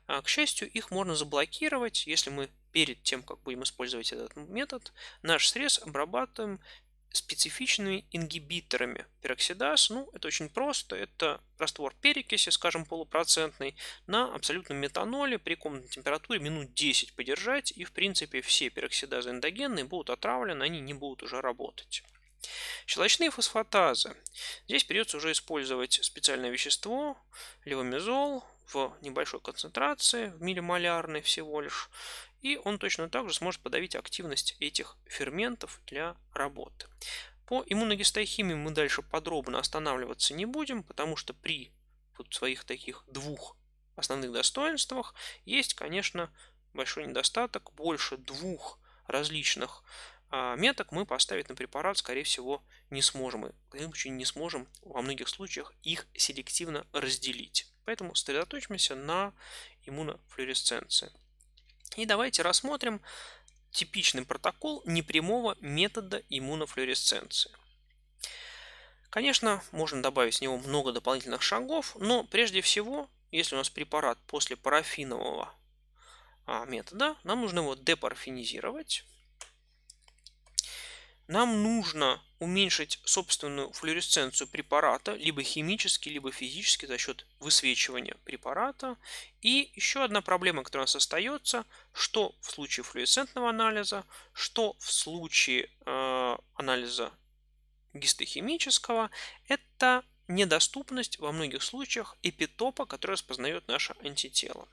А, к счастью, их можно заблокировать, если мы перед тем, как будем использовать этот метод, наш срез обрабатываем специфичными ингибиторами пероксидаз. Ну, это очень просто. Это раствор перекиси, скажем, полупроцентный, на абсолютном метаноле при комнатной температуре минут 10 подержать, и, в принципе, все пероксидазы эндогенные будут отравлены, они не будут уже работать. Щелочные фосфатазы. Здесь придется уже использовать специальное вещество, левомезол, в небольшой концентрации, в миллимолярной всего лишь, и он точно так же сможет подавить активность этих ферментов для работы. По иммуногистохимии мы дальше подробно останавливаться не будем, потому что при вот своих таких двух основных достоинствах есть, конечно, большой недостаток. Больше двух различных а, меток мы поставить на препарат, скорее всего, не сможем. И в любом случае не сможем во многих случаях их селективно разделить. Поэтому сосредоточимся на иммунофлюоресценции. И давайте рассмотрим типичный протокол непрямого метода иммунофлюоресценции. Конечно, можно добавить с него много дополнительных шагов, но прежде всего, если у нас препарат после парафинового а, метода, нам нужно его депарафинизировать. Нам нужно уменьшить собственную флуоресценцию препарата, либо химически, либо физически за счет высвечивания препарата. И еще одна проблема, которая у нас остается, что в случае флуоресцентного анализа, что в случае э, анализа гистохимического, это недоступность во многих случаях эпитопа, который распознает наше антитело.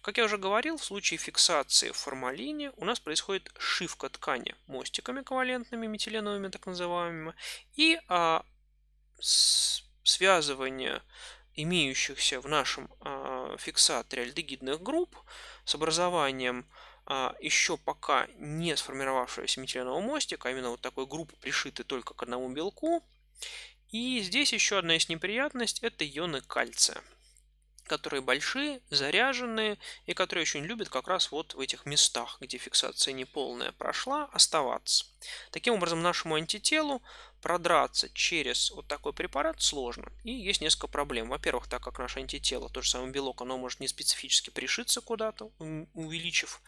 Как я уже говорил, в случае фиксации в формалине у нас происходит шивка ткани мостиками ковалентными, метиленовыми так называемыми, и а, связывание имеющихся в нашем а, фиксаторе альдегидных групп с образованием а, еще пока не сформировавшегося метиленового мостика, а именно вот такой группы пришиты только к одному белку, и здесь еще одна есть неприятность – это ионы кальция, которые большие, заряженные и которые очень любят как раз вот в этих местах, где фиксация неполная прошла, оставаться. Таким образом, нашему антителу продраться через вот такой препарат сложно. И есть несколько проблем. Во-первых, так как наше антитело, то же самое белок, оно может не специфически пришиться куда-то, увеличив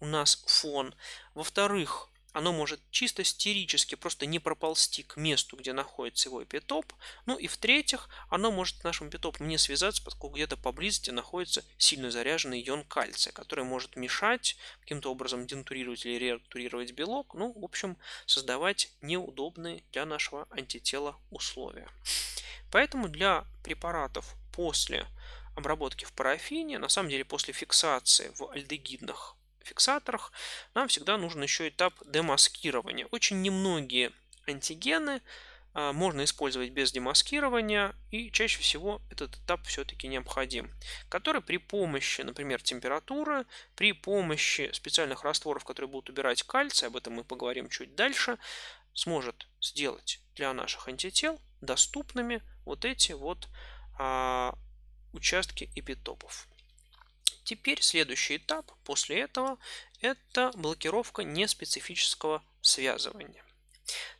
у нас фон. Во-вторых, оно может чисто стерически просто не проползти к месту, где находится его эпитоп. Ну и в-третьих, оно может с нашим эпитопом не связаться, поскольку где-то поблизости находится сильно заряженный ион кальция, который может мешать каким-то образом денатурировать или ретурировать белок, ну, в общем, создавать неудобные для нашего антитела условия. Поэтому для препаратов после обработки в парафине, на самом деле после фиксации в альдегидных фиксаторах, нам всегда нужен еще этап демаскирования. Очень немногие антигены а, можно использовать без демаскирования, и чаще всего этот этап все-таки необходим, который при помощи, например, температуры, при помощи специальных растворов, которые будут убирать кальций, об этом мы поговорим чуть дальше, сможет сделать для наших антител доступными вот эти вот а, участки эпитопов. Теперь следующий этап после этого – это блокировка неспецифического связывания.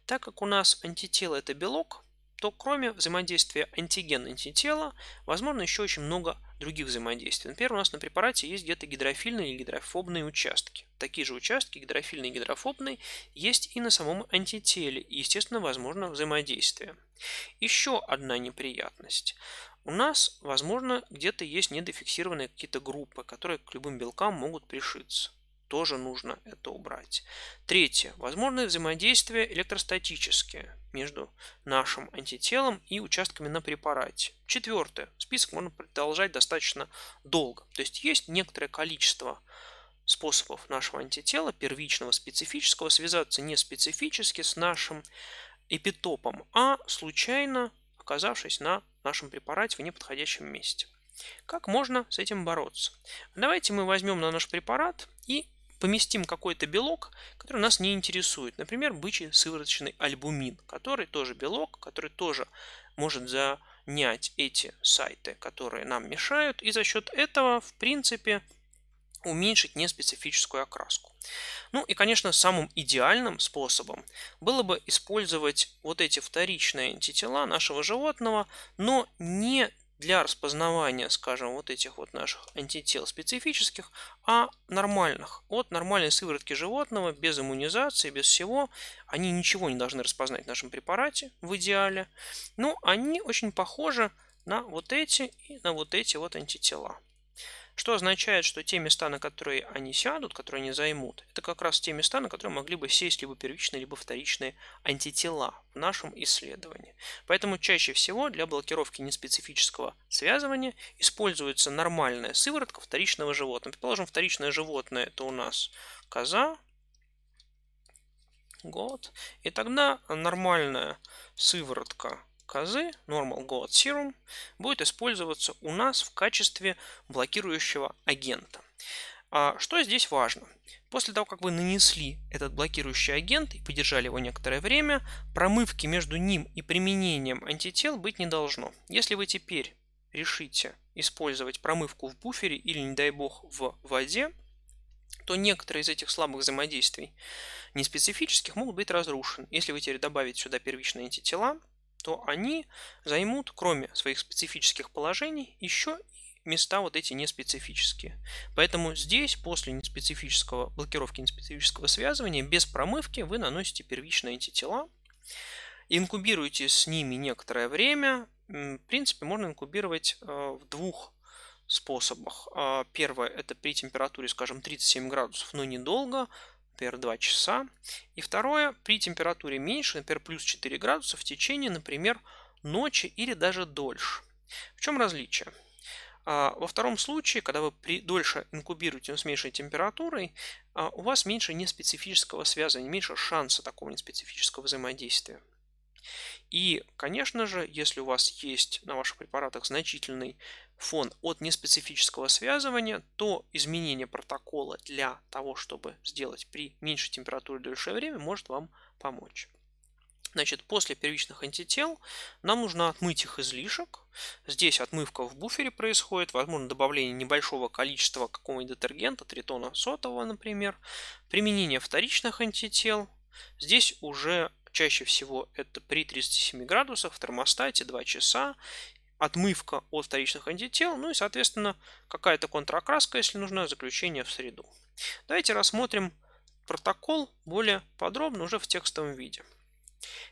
Так как у нас антитело – это белок, то кроме взаимодействия антиген-антитела, возможно еще очень много других взаимодействий. Например, у нас на препарате есть где-то гидрофильные или гидрофобные участки. Такие же участки, гидрофильные и гидрофобные, есть и на самом антителе, и, естественно, возможно взаимодействие. Еще одна неприятность. У нас, возможно, где-то есть недофиксированные какие-то группы, которые к любым белкам могут пришиться. Тоже нужно это убрать. Третье. Возможное взаимодействие электростатические между нашим антителом и участками на препарате. Четвертое. Список можно продолжать достаточно долго. То есть есть некоторое количество способов нашего антитела, первичного, специфического, связаться не специфически с нашим эпитопом, а случайно оказавшись на нашем препарате в неподходящем месте. Как можно с этим бороться? Давайте мы возьмем на наш препарат и поместим какой-то белок, который нас не интересует. Например, бычий сывороточный альбумин, который тоже белок, который тоже может занять эти сайты, которые нам мешают. И за счет этого, в принципе, уменьшить неспецифическую окраску. Ну и, конечно, самым идеальным способом было бы использовать вот эти вторичные антитела нашего животного, но не для распознавания, скажем, вот этих вот наших антител специфических, а нормальных. От нормальной сыворотки животного, без иммунизации, без всего, они ничего не должны распознать в нашем препарате в идеале, но они очень похожи на вот эти и на вот эти вот антитела. Что означает, что те места, на которые они сядут, которые они займут, это как раз те места, на которые могли бы сесть либо первичные, либо вторичные антитела в нашем исследовании. Поэтому чаще всего для блокировки неспецифического связывания используется нормальная сыворотка вторичного животного. Предположим, вторичное животное это у нас коза, год, и тогда нормальная сыворотка козы Normal Goat Serum будет использоваться у нас в качестве блокирующего агента. А что здесь важно? После того, как вы нанесли этот блокирующий агент и подержали его некоторое время, промывки между ним и применением антител быть не должно. Если вы теперь решите использовать промывку в буфере или, не дай бог, в воде, то некоторые из этих слабых взаимодействий неспецифических могут быть разрушены. Если вы теперь добавите сюда первичные антитела, то они займут, кроме своих специфических положений, еще места вот эти неспецифические. Поэтому здесь после неспецифического, блокировки неспецифического связывания без промывки вы наносите первичные антитела, инкубируете с ними некоторое время. В принципе, можно инкубировать э, в двух способах. А, первое – это при температуре, скажем, 37 градусов, но недолго, например, 2 часа. И второе – при температуре меньше, например, плюс 4 градуса в течение, например, ночи или даже дольше. В чем различие? А, во втором случае, когда вы при, дольше инкубируете с меньшей температурой, а, у вас меньше неспецифического связывания, меньше шанса такого неспецифического взаимодействия. И, конечно же, если у вас есть на ваших препаратах значительный фон от неспецифического связывания, то изменение протокола для того, чтобы сделать при меньшей температуре дольшее время, может вам помочь. Значит, после первичных антител нам нужно отмыть их излишек. Здесь отмывка в буфере происходит, возможно добавление небольшого количества какого-нибудь детергента, тритона сотового, например. Применение вторичных антител. Здесь уже чаще всего это при 37 градусах в термостате 2 часа. Отмывка от вторичных антител, ну и, соответственно, какая-то контракраска, если нужна, заключение в среду. Давайте рассмотрим протокол более подробно уже в текстовом виде.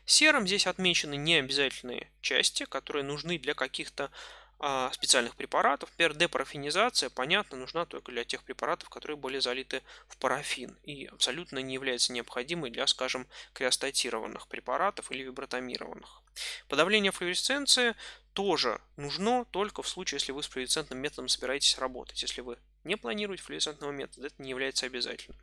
Серым здесь отмечены необязательные части, которые нужны для каких-то а, специальных препаратов. Например, депарафинизация, понятно, нужна только для тех препаратов, которые были залиты в парафин и абсолютно не является необходимой для, скажем, криостатированных препаратов или вибратомированных. Подавление флуоресценции тоже нужно только в случае, если вы с флуоресцентным методом собираетесь работать. Если вы не планируете флуоресцентного метода, это не является обязательным.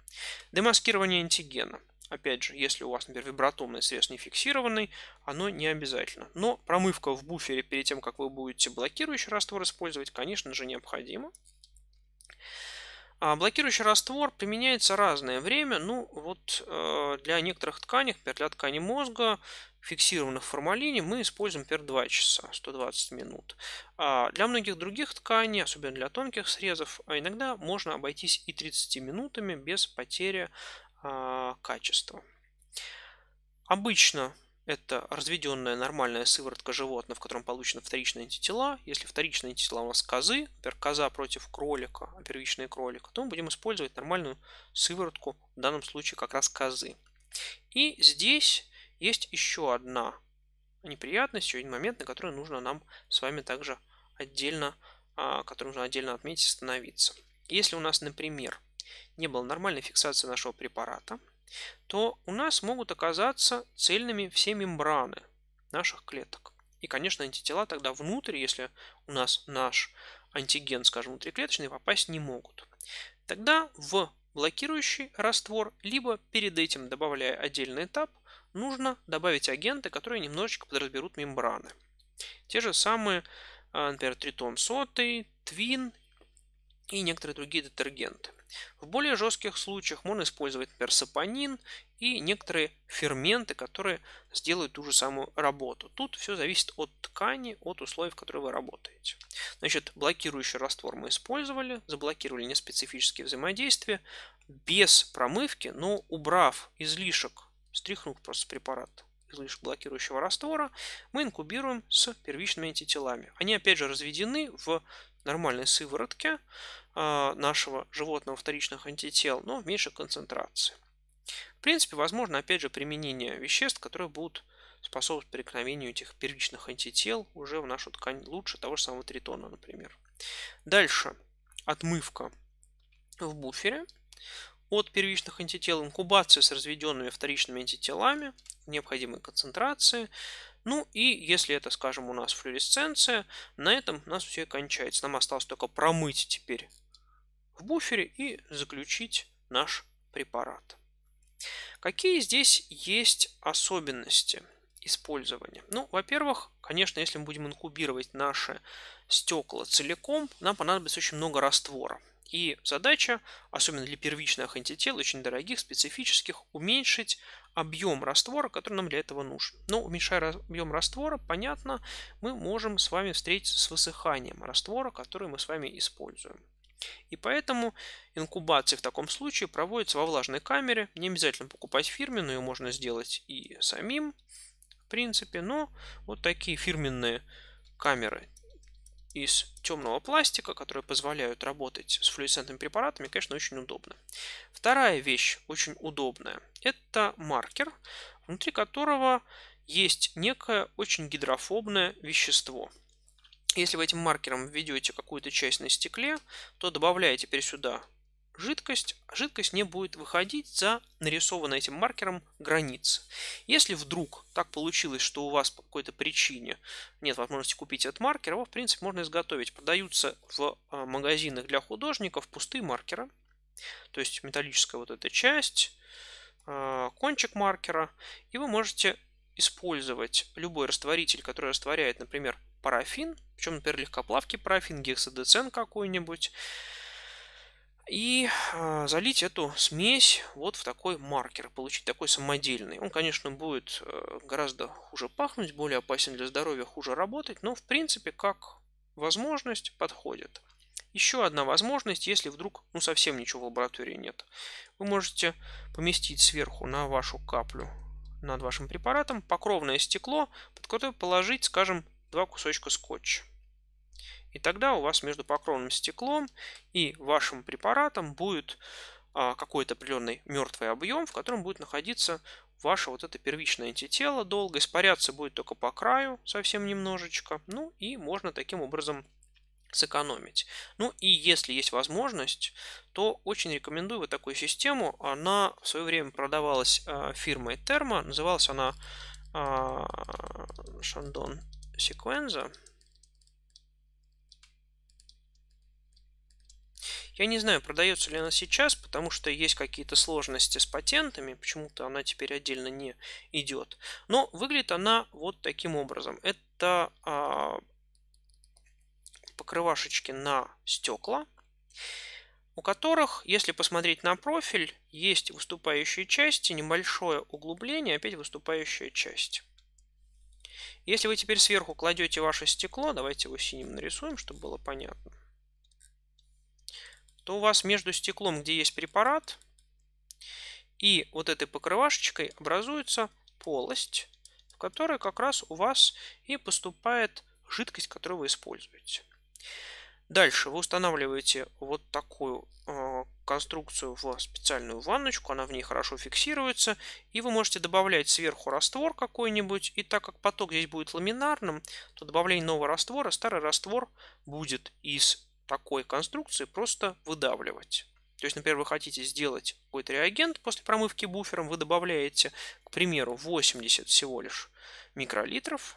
Демаскирование антигена. Опять же, если у вас, например, вибратомный срез не фиксированный, оно не обязательно. Но промывка в буфере перед тем, как вы будете блокирующий раствор использовать, конечно же, необходима. А блокирующий раствор применяется разное время. Ну, вот э, для некоторых тканей, например, для ткани мозга, фиксированных в формалине, мы используем, например, 2 часа, 120 минут. А для многих других тканей, особенно для тонких срезов, а иногда можно обойтись и 30 минутами без потери а, качества. Обычно это разведенная нормальная сыворотка животного, в котором получены вторичные антитела. Если вторичные антитела у нас козы, например, коза против кролика, а первичный кролик, то мы будем использовать нормальную сыворотку, в данном случае как раз козы. И здесь есть еще одна неприятность, еще один момент, на который нужно нам с вами также отдельно, а, который нужно отдельно отметить и остановиться. Если у нас, например, не было нормальной фиксации нашего препарата, то у нас могут оказаться цельными все мембраны наших клеток. И, конечно, антитела тогда внутрь, если у нас наш антиген, скажем, внутриклеточный, попасть не могут. Тогда в блокирующий раствор, либо перед этим добавляя отдельный этап, нужно добавить агенты, которые немножечко подразберут мембраны. Те же самые, а, например, тритон сотый, твин и некоторые другие детергенты. В более жестких случаях можно использовать, например, сапонин и некоторые ферменты, которые сделают ту же самую работу. Тут все зависит от ткани, от условий, в которых вы работаете. Значит, блокирующий раствор мы использовали, заблокировали неспецифические взаимодействия без промывки, но убрав излишек, стряхнув просто препарат излишек блокирующего раствора, мы инкубируем с первичными антителами. Они опять же разведены в нормальной сыворотке нашего животного вторичных антител, но в меньшей концентрации. В принципе, возможно, опять же, применение веществ, которые будут способствовать проникновению этих первичных антител уже в нашу ткань лучше того же самого тритона, например. Дальше. Отмывка в буфере от первичных антител, инкубация с разведенными вторичными антителами необходимой концентрации, ну и если это, скажем, у нас флюоресценция, на этом у нас все кончается. Нам осталось только промыть теперь в буфере и заключить наш препарат. Какие здесь есть особенности использования? Ну, во-первых, конечно, если мы будем инкубировать наши стекла целиком, нам понадобится очень много раствора. И задача, особенно для первичных антител, очень дорогих, специфических, уменьшить объем раствора, который нам для этого нужен. Но уменьшая объем раствора, понятно, мы можем с вами встретиться с высыханием раствора, который мы с вами используем. И поэтому инкубация в таком случае проводится во влажной камере. Не обязательно покупать фирменную, можно сделать и самим, в принципе. Но вот такие фирменные камеры из темного пластика, которые позволяют работать с флуоресцентными препаратами, конечно, очень удобно. Вторая вещь очень удобная – это маркер, внутри которого есть некое очень гидрофобное вещество. Если вы этим маркером введете какую-то часть на стекле, то добавляете теперь сюда жидкость, жидкость не будет выходить за нарисованной этим маркером границы. Если вдруг так получилось, что у вас по какой-то причине нет возможности купить этот маркер, его в принципе можно изготовить. Продаются в а, магазинах для художников пустые маркеры, то есть металлическая вот эта часть, а, кончик маркера, и вы можете использовать любой растворитель, который растворяет, например, парафин, причем, например, легкоплавкий парафин, гексадецен какой-нибудь, и э, залить эту смесь вот в такой маркер, получить такой самодельный. Он, конечно, будет э, гораздо хуже пахнуть, более опасен для здоровья, хуже работать, но в принципе как возможность подходит. Еще одна возможность, если вдруг ну, совсем ничего в лаборатории нет. Вы можете поместить сверху на вашу каплю над вашим препаратом покровное стекло, под которое положить, скажем, два кусочка скотча. И тогда у вас между покровным стеклом и вашим препаратом будет а, какой-то определенный мертвый объем, в котором будет находиться ваше вот это первичное антитело долго. Испаряться будет только по краю совсем немножечко. Ну и можно таким образом сэкономить. Ну и если есть возможность, то очень рекомендую вот такую систему. Она в свое время продавалась э, фирмой Thermo. Называлась она э, Sequenza. Я не знаю, продается ли она сейчас, потому что есть какие-то сложности с патентами, почему-то она теперь отдельно не идет. Но выглядит она вот таким образом. Это а, покрывашечки на стекла, у которых, если посмотреть на профиль, есть выступающие части, небольшое углубление, опять выступающая часть. Если вы теперь сверху кладете ваше стекло, давайте его синим нарисуем, чтобы было понятно то у вас между стеклом, где есть препарат, и вот этой покрывашечкой образуется полость, в которой как раз у вас и поступает жидкость, которую вы используете. Дальше вы устанавливаете вот такую э, конструкцию в специальную ванночку, она в ней хорошо фиксируется, и вы можете добавлять сверху раствор какой-нибудь, и так как поток здесь будет ламинарным, то добавление нового раствора, старый раствор будет из такой конструкции просто выдавливать. То есть, например, вы хотите сделать какой-то реагент после промывки буфером, вы добавляете, к примеру, 80 всего лишь микролитров.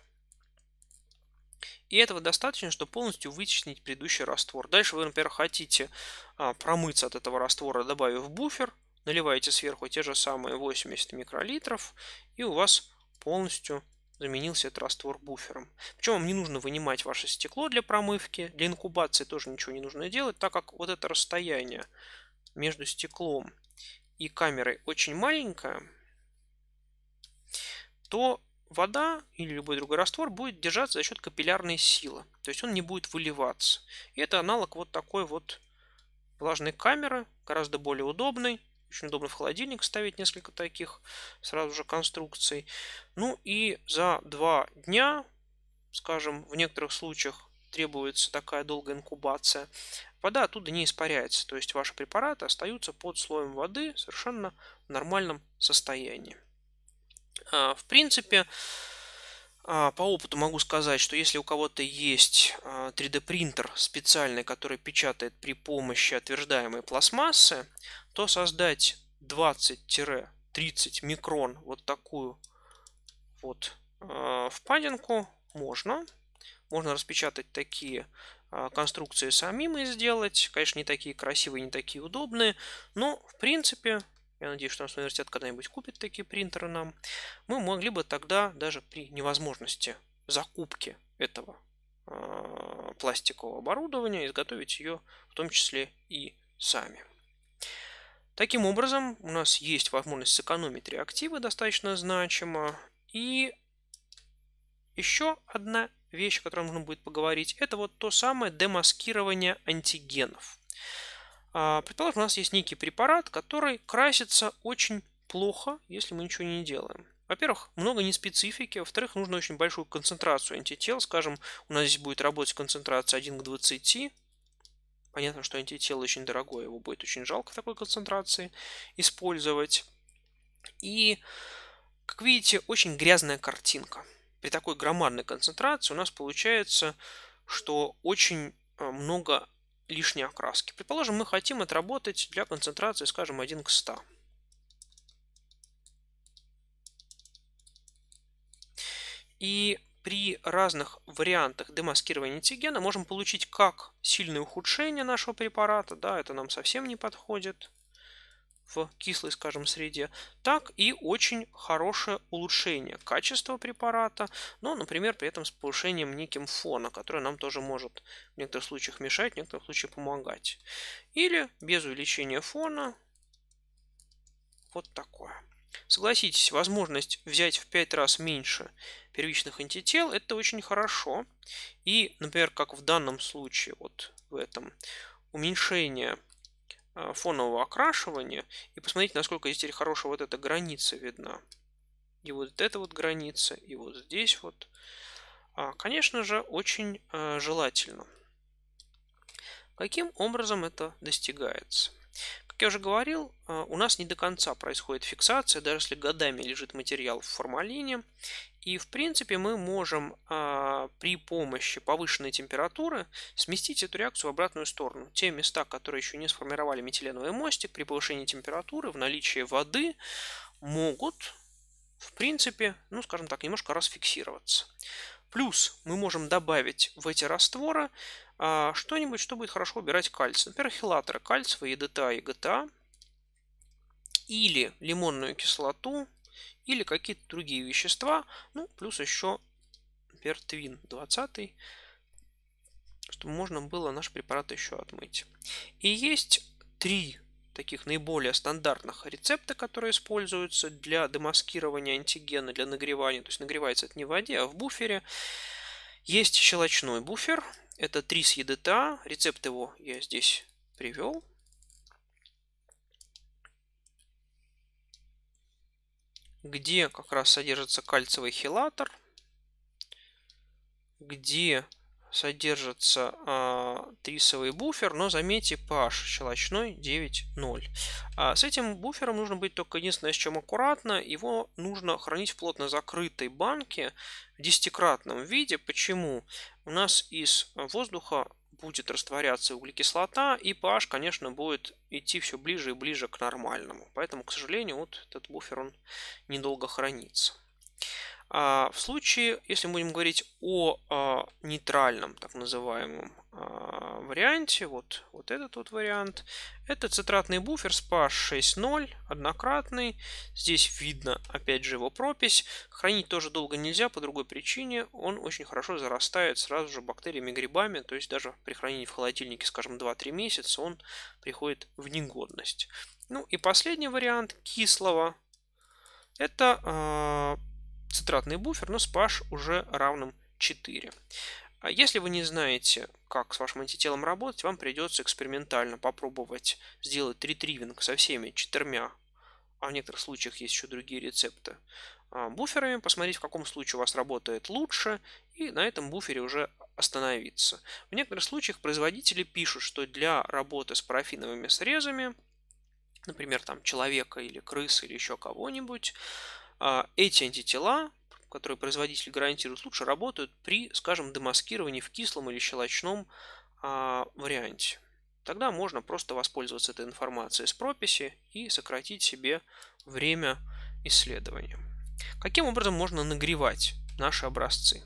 И этого достаточно, чтобы полностью вычистить предыдущий раствор. Дальше вы, например, хотите а, промыться от этого раствора, добавив буфер, наливаете сверху те же самые 80 микролитров, и у вас полностью заменился этот раствор буфером. Причем вам не нужно вынимать ваше стекло для промывки, для инкубации тоже ничего не нужно делать, так как вот это расстояние между стеклом и камерой очень маленькое, то вода или любой другой раствор будет держаться за счет капиллярной силы. То есть он не будет выливаться. И это аналог вот такой вот влажной камеры, гораздо более удобный, очень удобно в холодильник ставить несколько таких сразу же конструкций. Ну и за два дня, скажем, в некоторых случаях требуется такая долгая инкубация, вода оттуда не испаряется. То есть ваши препараты остаются под слоем воды совершенно в нормальном состоянии. А, в принципе, а, по опыту могу сказать, что если у кого-то есть 3D а, принтер специальный, который печатает при помощи отверждаемой пластмассы, то создать 20-30 микрон вот такую вот впадинку можно. Можно распечатать такие конструкции самим и сделать. Конечно, не такие красивые, не такие удобные, но в принципе, я надеюсь, что наш университет когда-нибудь купит такие принтеры нам, мы могли бы тогда даже при невозможности закупки этого э, пластикового оборудования изготовить ее в том числе и сами. Таким образом, у нас есть возможность сэкономить реактивы достаточно значимо. И еще одна вещь, о которой нужно будет поговорить, это вот то самое демаскирование антигенов. А, предположим, у нас есть некий препарат, который красится очень плохо, если мы ничего не делаем. Во-первых, много неспецифики, во-вторых, нужно очень большую концентрацию антител. Скажем, у нас здесь будет работать концентрация 1 к 20. Понятно, что антитело очень дорогое, его будет очень жалко в такой концентрации использовать. И, как видите, очень грязная картинка. При такой громадной концентрации у нас получается, что очень э, много лишней окраски. Предположим, мы хотим отработать для концентрации, скажем, 1 к 100. И при разных вариантах демаскирования антигена можем получить как сильное ухудшение нашего препарата, да, это нам совсем не подходит в кислой, скажем, среде, так и очень хорошее улучшение качества препарата, но, например, при этом с повышением неким фона, который нам тоже может в некоторых случаях мешать, в некоторых случаях помогать. Или без увеличения фона вот такое. Согласитесь, возможность взять в 5 раз меньше первичных антител – это очень хорошо. И, например, как в данном случае, вот в этом, уменьшение фонового окрашивания. И посмотрите, насколько здесь теперь вот эта граница видна. И вот эта вот граница, и вот здесь вот. А, конечно же, очень а, желательно. Каким образом это достигается? Как я уже говорил, у нас не до конца происходит фиксация, даже если годами лежит материал в формалине. И в принципе мы можем а, при помощи повышенной температуры сместить эту реакцию в обратную сторону. Те места, которые еще не сформировали метиленовый мостик, при повышении температуры в наличии воды могут, в принципе, ну скажем так, немножко расфиксироваться. Плюс мы можем добавить в эти растворы а, что-нибудь, что будет хорошо убирать кальций. Например, хилаторы кальциевые, ЕДТА и ГТА. Или лимонную кислоту, или какие-то другие вещества, ну, плюс еще, например, твин 20, чтобы можно было наш препарат еще отмыть. И есть три таких наиболее стандартных рецепта, которые используются для демаскирования антигена, для нагревания. То есть нагревается это не в воде, а в буфере. Есть щелочной буфер. Это 3 с ЕДТА. Рецепт его я здесь привел. Где как раз содержится кальциевый хилатор, где содержится э, трисовый буфер, но заметьте pH щелочной 9.0. А с этим буфером нужно быть только единственное, с чем аккуратно. Его нужно хранить в плотно закрытой банке в десятикратном виде. Почему? У нас из воздуха будет растворяться углекислота, и pH, конечно, будет идти все ближе и ближе к нормальному. Поэтому, к сожалению, вот этот буфер, он недолго хранится. А в случае, если мы будем говорить о а, нейтральном, так называемом а, варианте, вот, вот этот вот вариант, это цитратный буфер SPA 6.0, однократный. Здесь видно, опять же, его пропись. Хранить тоже долго нельзя по другой причине. Он очень хорошо зарастает сразу же бактериями, грибами. То есть даже при хранении в холодильнике, скажем, 2-3 месяца, он приходит в негодность. Ну и последний вариант кислого. Это цитратный буфер, но с pH уже равным 4. А если вы не знаете, как с вашим антителом работать, вам придется экспериментально попробовать сделать ретривинг со всеми четырьмя, а в некоторых случаях есть еще другие рецепты, а, буферами, посмотреть, в каком случае у вас работает лучше, и на этом буфере уже остановиться. В некоторых случаях производители пишут, что для работы с парафиновыми срезами, например, там человека или крысы или еще кого-нибудь, эти антитела которые производитель гарантирует, лучше работают при, скажем, демаскировании в кислом или щелочном а, варианте. Тогда можно просто воспользоваться этой информацией с прописи и сократить себе время исследования. Каким образом можно нагревать наши образцы?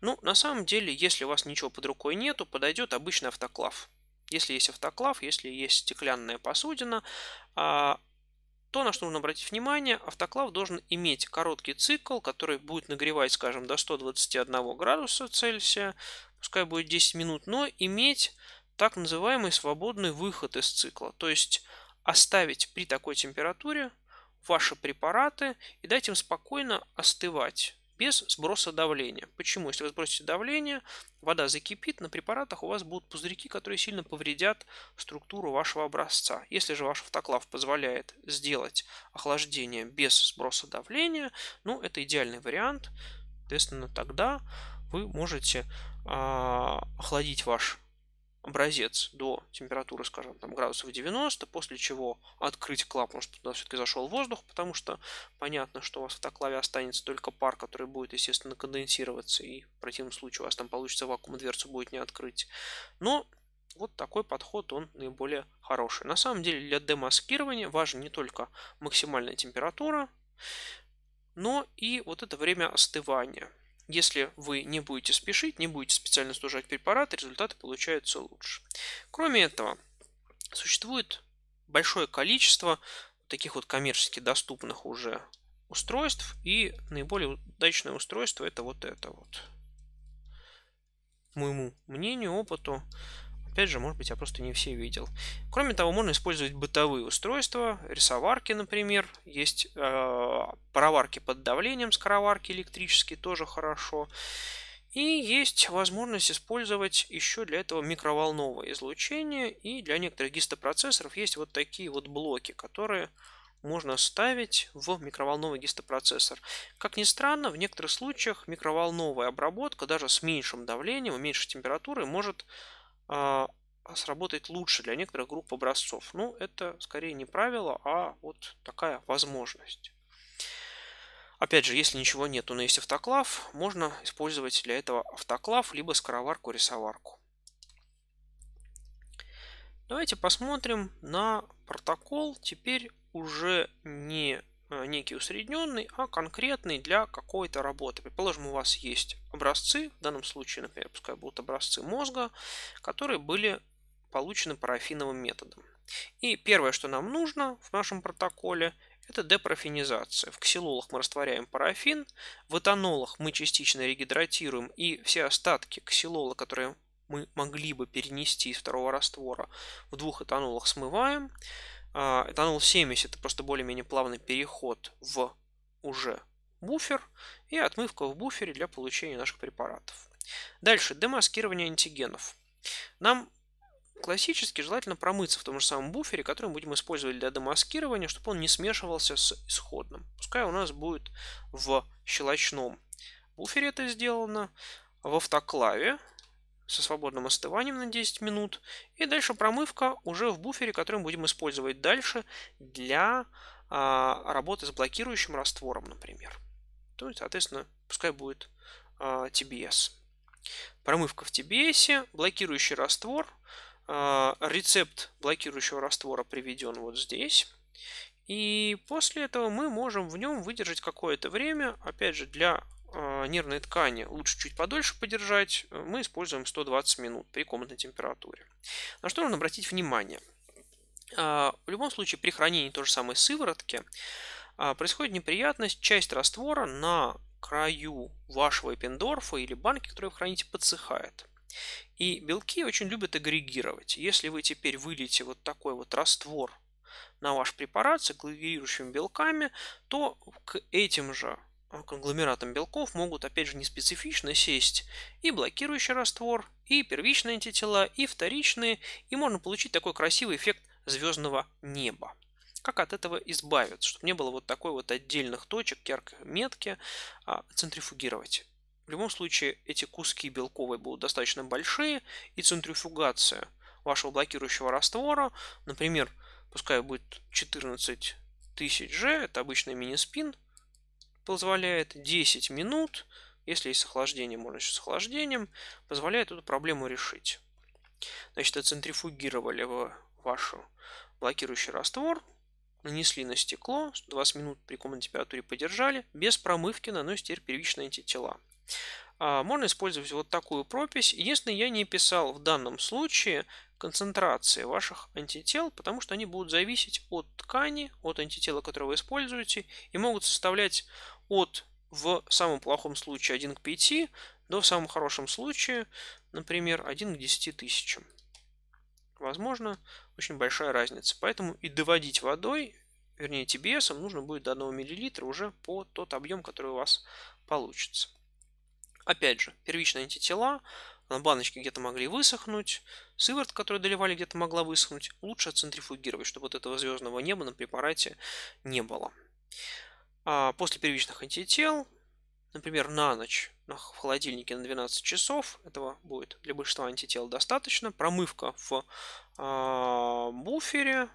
Ну, на самом деле, если у вас ничего под рукой нету, подойдет обычный автоклав. Если есть автоклав, если есть стеклянная посудина, а, то, на что нужно обратить внимание, автоклав должен иметь короткий цикл, который будет нагревать, скажем, до 121 градуса Цельсия, пускай будет 10 минут, но иметь так называемый свободный выход из цикла, то есть оставить при такой температуре ваши препараты и дать им спокойно остывать без сброса давления. Почему? Если вы сбросите давление, вода закипит, на препаратах у вас будут пузырьки, которые сильно повредят структуру вашего образца. Если же ваш автоклав позволяет сделать охлаждение без сброса давления, ну, это идеальный вариант. Соответственно, тогда вы можете э, охладить ваш образец до температуры, скажем, там, градусов 90, после чего открыть клапан, чтобы туда все-таки зашел воздух, потому что понятно, что у вас в автоклаве останется только пар, который будет, естественно, конденсироваться, и в противном случае у вас там получится вакуум, дверцу будет не открыть. Но вот такой подход, он наиболее хороший. На самом деле для демаскирования важна не только максимальная температура, но и вот это время остывания. Если вы не будете спешить, не будете специально стужать препарат, результаты получаются лучше. Кроме этого, существует большое количество таких вот коммерчески доступных уже устройств, и наиболее удачное устройство это вот это вот. моему мнению, опыту, Опять же, может быть, я просто не все видел. Кроме того, можно использовать бытовые устройства, рисоварки, например. Есть э, пароварки под давлением, скороварки электрические, тоже хорошо. И есть возможность использовать еще для этого микроволновое излучение. И для некоторых гистопроцессоров есть вот такие вот блоки, которые можно ставить в микроволновый гистопроцессор. Как ни странно, в некоторых случаях микроволновая обработка даже с меньшим давлением меньшей температурой может сработает лучше для некоторых групп образцов. Ну, это скорее не правило, а вот такая возможность. Опять же, если ничего нет, но есть автоклав, можно использовать для этого автоклав, либо скороварку-рисоварку. Давайте посмотрим на протокол. Теперь уже не некий усредненный, а конкретный для какой-то работы. Предположим, у вас есть образцы, в данном случае, например, пускай будут образцы мозга, которые были получены парафиновым методом. И первое, что нам нужно в нашем протоколе, это депарафинизация. В ксилолах мы растворяем парафин, в этанолах мы частично регидратируем, и все остатки ксилола, которые мы могли бы перенести из второго раствора, в двух этанолах смываем. А, этанол 70 это просто более-менее плавный переход в уже буфер и отмывка в буфере для получения наших препаратов. Дальше, демаскирование антигенов. Нам классически желательно промыться в том же самом буфере, который мы будем использовать для демаскирования, чтобы он не смешивался с исходным. Пускай у нас будет в щелочном буфере это сделано, в автоклаве со свободным остыванием на 10 минут. И дальше промывка уже в буфере, который мы будем использовать дальше для а, работы с блокирующим раствором, например. То есть, соответственно, пускай будет а, TBS. Промывка в TBS, блокирующий раствор. А, рецепт блокирующего раствора приведен вот здесь. И после этого мы можем в нем выдержать какое-то время, опять же, для а, нервной ткани лучше чуть подольше подержать, мы используем 120 минут при комнатной температуре. На что нужно обратить внимание? А, в любом случае, при хранении той же самой сыворотки а, происходит неприятность, часть раствора на краю вашего эпендорфа или банки, которую вы храните, подсыхает. И белки очень любят агрегировать. Если вы теперь выльете вот такой вот раствор на ваш препарат с агрегирующими белками, то к этим же конгломератам белков могут опять же неспецифично сесть и блокирующий раствор, и первичные антитела, и вторичные, и можно получить такой красивый эффект звездного неба. Как от этого избавиться, чтобы не было вот такой вот отдельных точек, яркой метки, а, центрифугировать. В любом случае эти куски белковые будут достаточно большие, и центрифугация вашего блокирующего раствора, например, пускай будет 14 тысяч G, это обычный мини-спин, позволяет 10 минут, если есть охлаждение, можно еще с охлаждением, позволяет эту проблему решить. Значит, оцентрифугировали в вашу блокирующий раствор, нанесли на стекло, 20 минут при комнатной температуре подержали, без промывки наносите теперь первичные антитела. А, можно использовать вот такую пропись. Единственное, я не писал в данном случае концентрации ваших антител, потому что они будут зависеть от ткани, от антитела, которое вы используете, и могут составлять от в самом плохом случае 1 к 5 до в самом хорошем случае, например, 1 к 10 тысячам. Возможно, очень большая разница. Поэтому и доводить водой вернее TBS, нужно будет до 1 мл уже по тот объем, который у вас получится. Опять же, первичные антитела на баночке где-то могли высохнуть, сыворотка, которую доливали, где-то могла высохнуть. Лучше центрифугировать, чтобы вот этого звездного неба на препарате не было. А после первичных антител, например, на ночь в холодильнике на 12 часов, этого будет для большинства антител достаточно. Промывка в э, буфере,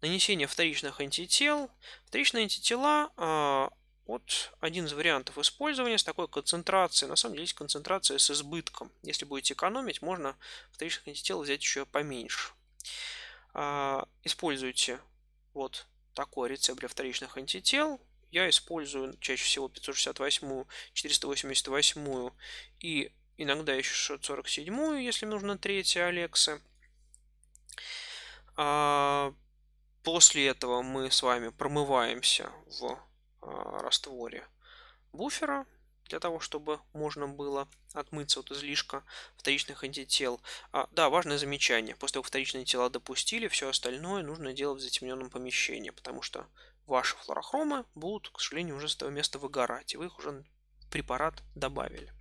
нанесение вторичных антител. Вторичные антитела э, вот один из вариантов использования с такой концентрацией. На самом деле есть концентрация с избытком. Если будете экономить, можно вторичных антител взять еще поменьше. А, используйте вот такой рецепт для вторичных антител. Я использую чаще всего 568, 488 и иногда еще 647, если нужно третья Алекса. А, после этого мы с вами промываемся в а, растворе буфера, для того, чтобы можно было отмыться от излишка вторичных антител. А, да, важное замечание. После того, как вторичные тела допустили, все остальное нужно делать в затемненном помещении, потому что ваши флорохромы будут, к сожалению, уже с этого места выгорать, и вы их уже препарат добавили.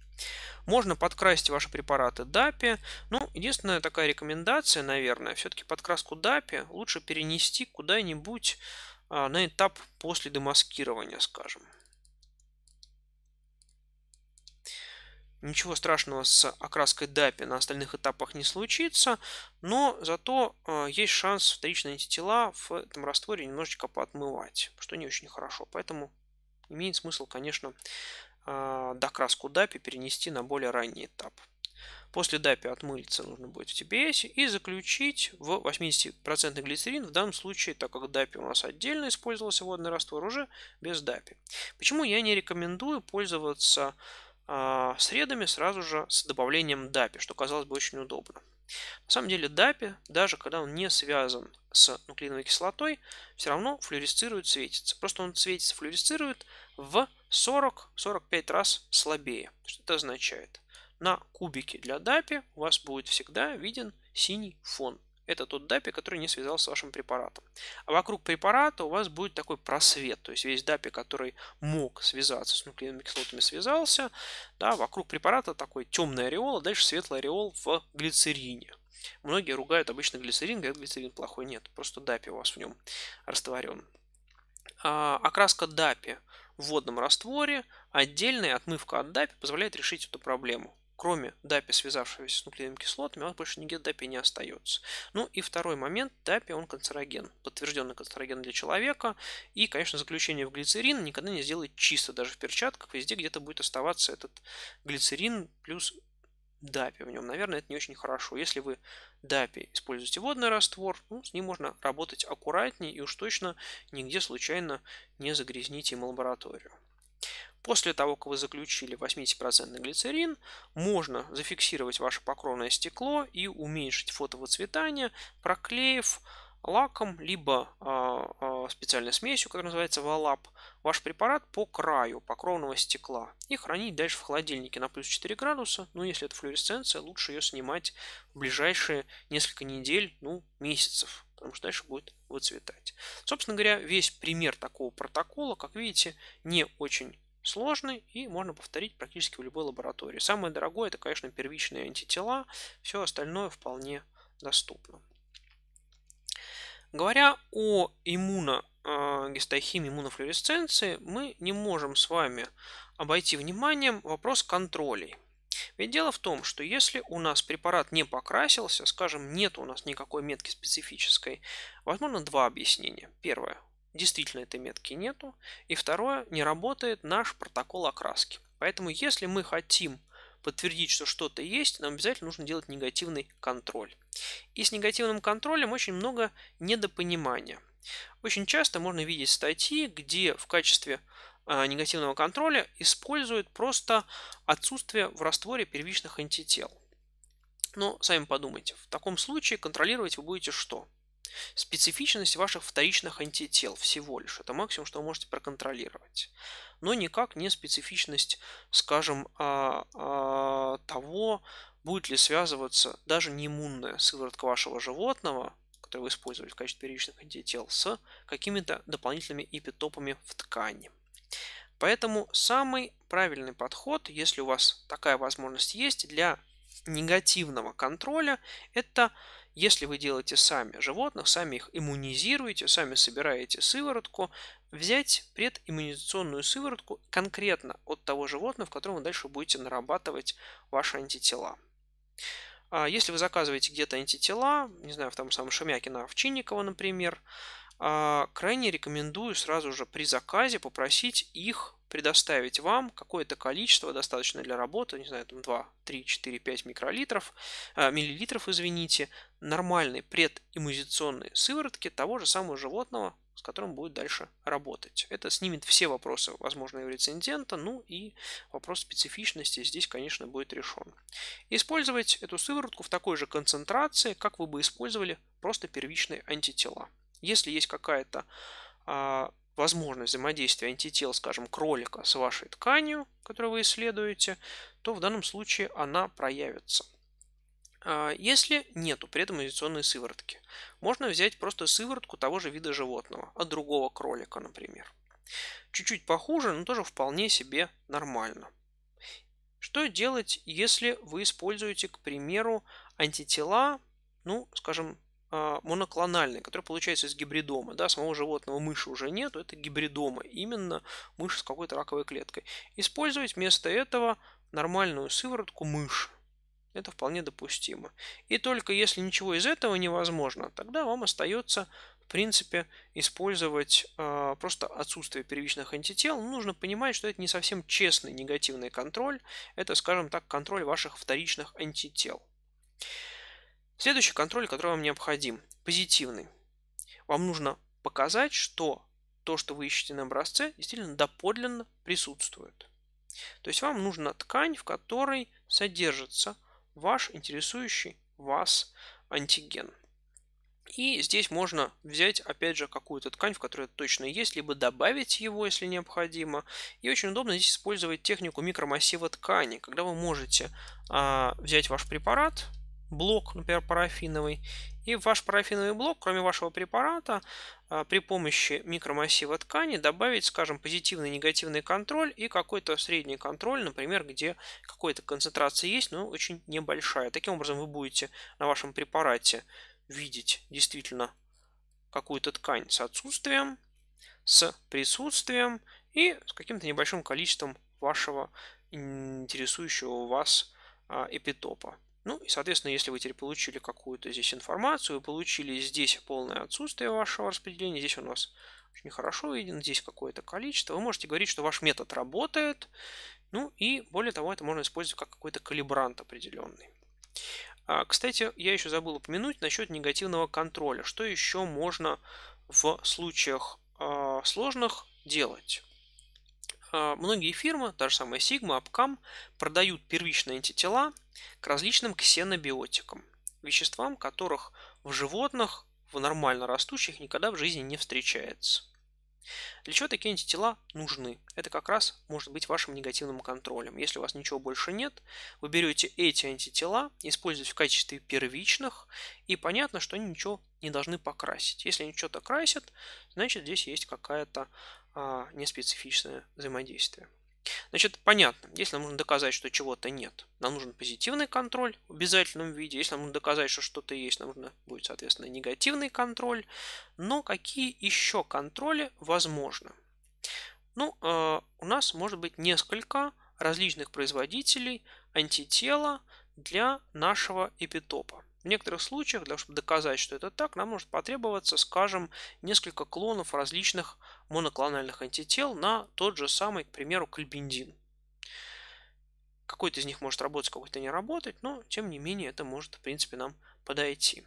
Можно подкрасить ваши препараты DAPI. Ну, единственная такая рекомендация, наверное, все-таки подкраску DAPI лучше перенести куда-нибудь а, на этап после демаскирования, скажем. Ничего страшного с окраской DAPI на остальных этапах не случится, но зато э, есть шанс вторичные антитела в этом растворе немножечко поотмывать, что не очень хорошо. Поэтому имеет смысл, конечно, э, докраску DAPI перенести на более ранний этап. После DAPI отмылиться нужно будет в TBS и заключить в 80% глицерин, в данном случае, так как DAPI у нас отдельно использовался водный раствор, уже без DAPI. Почему я не рекомендую пользоваться средами сразу же с добавлением DAPI, что казалось бы очень удобно. На самом деле DAPI, даже когда он не связан с нуклеиновой кислотой, все равно флюоресцирует, светится. Просто он светится, флюоресцирует в 40-45 раз слабее. Что это означает? на кубике для DAPI у вас будет всегда виден синий фон. Это тот DAPI, который не связался с вашим препаратом. А вокруг препарата у вас будет такой просвет. То есть весь DAPI, который мог связаться с нуклеиновыми кислотами, связался. Да, вокруг препарата такой темный ореол, а дальше светлый ореол в глицерине. Многие ругают обычно глицерин, говорят, глицерин плохой. Нет, просто DAPI у вас в нем растворен. А, окраска DAPI в водном растворе, отдельная отмывка от DAPI позволяет решить эту проблему кроме DAPI, связавшегося с нуклеиновыми кислотами, у вас больше нигде DAPI не остается. Ну и второй момент, DAPI, он канцероген, подтвержденный канцероген для человека, и, конечно, заключение в глицерин никогда не сделает чисто, даже в перчатках, везде где-то будет оставаться этот глицерин плюс DAPI в нем. Наверное, это не очень хорошо. Если вы DAPI используете водный раствор, ну, с ним можно работать аккуратнее и уж точно нигде случайно не загрязните им лабораторию. После того, как вы заключили 80% глицерин, можно зафиксировать ваше покровное стекло и уменьшить фотовыцветание, проклеив лаком, либо э, специальной смесью, которая называется Валап, ваш препарат по краю покровного стекла и хранить дальше в холодильнике на плюс 4 градуса. Ну, если это флуоресценция, лучше ее снимать в ближайшие несколько недель, ну, месяцев, потому что дальше будет выцветать. Собственно говоря, весь пример такого протокола, как видите, не очень сложный и можно повторить практически в любой лаборатории. Самое дорогое это, конечно, первичные антитела, все остальное вполне доступно. Говоря о иммуногистохимии, иммунофлюоресценции, мы не можем с вами обойти вниманием вопрос контролей. Ведь дело в том, что если у нас препарат не покрасился, скажем, нет у нас никакой метки специфической, возможно два объяснения. Первое действительно этой метки нету. И второе, не работает наш протокол окраски. Поэтому если мы хотим подтвердить, что что-то есть, нам обязательно нужно делать негативный контроль. И с негативным контролем очень много недопонимания. Очень часто можно видеть статьи, где в качестве а, негативного контроля используют просто отсутствие в растворе первичных антител. Но сами подумайте, в таком случае контролировать вы будете что? Специфичность ваших вторичных антител всего лишь. Это максимум, что вы можете проконтролировать. Но никак не специфичность, скажем, а, а, того, будет ли связываться даже не иммунная сыворотка вашего животного, которые вы использовали в качестве первичных антител, с какими-то дополнительными эпитопами в ткани. Поэтому самый правильный подход, если у вас такая возможность есть, для негативного контроля, это если вы делаете сами животных, сами их иммунизируете, сами собираете сыворотку, взять предиммунизационную сыворотку конкретно от того животного, в котором вы дальше будете нарабатывать ваши антитела. А если вы заказываете где-то антитела, не знаю, в том самом Шемякина, Овчинникова, например, а, крайне рекомендую сразу же при заказе попросить их предоставить вам какое-то количество, достаточно для работы, не знаю, там 2, 3, 4, 5 микролитров, э, миллилитров, извините, нормальной предиммунизационной сыворотки того же самого животного, с которым будет дальше работать. Это снимет все вопросы возможные у рецензента, ну и вопрос специфичности здесь, конечно, будет решен. Использовать эту сыворотку в такой же концентрации, как вы бы использовали просто первичные антитела. Если есть какая-то а, возможность взаимодействия антител, скажем, кролика с вашей тканью, которую вы исследуете, то в данном случае она проявится. А, если нету предиммунизационной сыворотки, можно взять просто сыворотку того же вида животного, от другого кролика, например. Чуть-чуть похуже, но тоже вполне себе нормально. Что делать, если вы используете, к примеру, антитела, ну, скажем, моноклональные, которые получаются из гибридома. Да, самого животного мыши уже нету, это гибридома, именно мышь с какой-то раковой клеткой. Использовать вместо этого нормальную сыворотку мыши. Это вполне допустимо. И только если ничего из этого невозможно, тогда вам остается в принципе, использовать э, просто отсутствие первичных антител, ну, нужно понимать, что это не совсем честный негативный контроль, это, скажем так, контроль ваших вторичных антител. Следующий контроль, который вам необходим, позитивный. Вам нужно показать, что то, что вы ищете на образце, действительно доподлинно присутствует. То есть вам нужна ткань, в которой содержится ваш интересующий вас антиген. И здесь можно взять, опять же, какую-то ткань, в которой это точно есть, либо добавить его, если необходимо. И очень удобно здесь использовать технику микромассива ткани, когда вы можете а, взять ваш препарат, блок, например, парафиновый. И ваш парафиновый блок, кроме вашего препарата, а, при помощи микромассива ткани добавить, скажем, позитивный и негативный контроль и какой-то средний контроль, например, где какая-то концентрация есть, но очень небольшая. Таким образом вы будете на вашем препарате видеть действительно какую-то ткань с отсутствием, с присутствием и с каким-то небольшим количеством вашего интересующего вас а, эпитопа. Ну и, соответственно, если вы теперь получили какую-то здесь информацию, вы получили здесь полное отсутствие вашего распределения, здесь у вас очень хорошо виден, здесь какое-то количество, вы можете говорить, что ваш метод работает, ну и более того, это можно использовать как какой-то калибрант определенный. А, кстати, я еще забыл упомянуть насчет негативного контроля. Что еще можно в случаях а, сложных делать? А, многие фирмы, та же самая Sigma, Upcam, продают первичные антитела к различным ксенобиотикам, веществам, которых в животных, в нормально растущих, никогда в жизни не встречается. Для чего такие антитела нужны? Это как раз может быть вашим негативным контролем. Если у вас ничего больше нет, вы берете эти антитела, используете в качестве первичных, и понятно, что они ничего не должны покрасить. Если они что-то красят, значит здесь есть какая-то а, неспецифичное взаимодействие. Значит, понятно, если нам нужно доказать, что чего-то нет, нам нужен позитивный контроль в обязательном виде. Если нам нужно доказать, что что-то есть, нам нужно будет, соответственно, негативный контроль. Но какие еще контроли возможны? Ну, э, у нас может быть несколько различных производителей антитела для нашего эпитопа. В некоторых случаях, для того, чтобы доказать, что это так, нам может потребоваться, скажем, несколько клонов различных моноклональных антител на тот же самый, к примеру, кальбиндин. Какой-то из них может работать, какой-то не работать, но тем не менее это может, в принципе, нам подойти.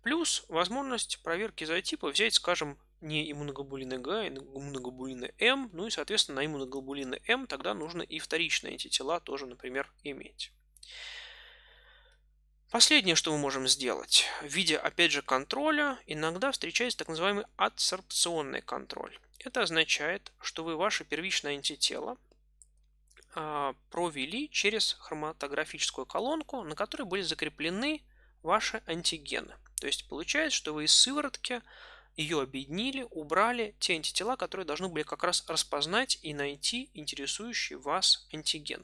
Плюс возможность проверки изотипа взять, скажем, не иммуноглобулины Г, а иммуноглобулины М, ну и, соответственно, на иммуноглобулины М тогда нужно и вторичные антитела тоже, например, иметь. Последнее, что мы можем сделать, в виде, опять же, контроля, иногда встречается так называемый адсорбционный контроль. Это означает, что вы ваше первичное антитело а, провели через хроматографическую колонку, на которой были закреплены ваши антигены. То есть получается, что вы из сыворотки ее объединили, убрали те антитела, которые должны были как раз распознать и найти интересующий вас антиген.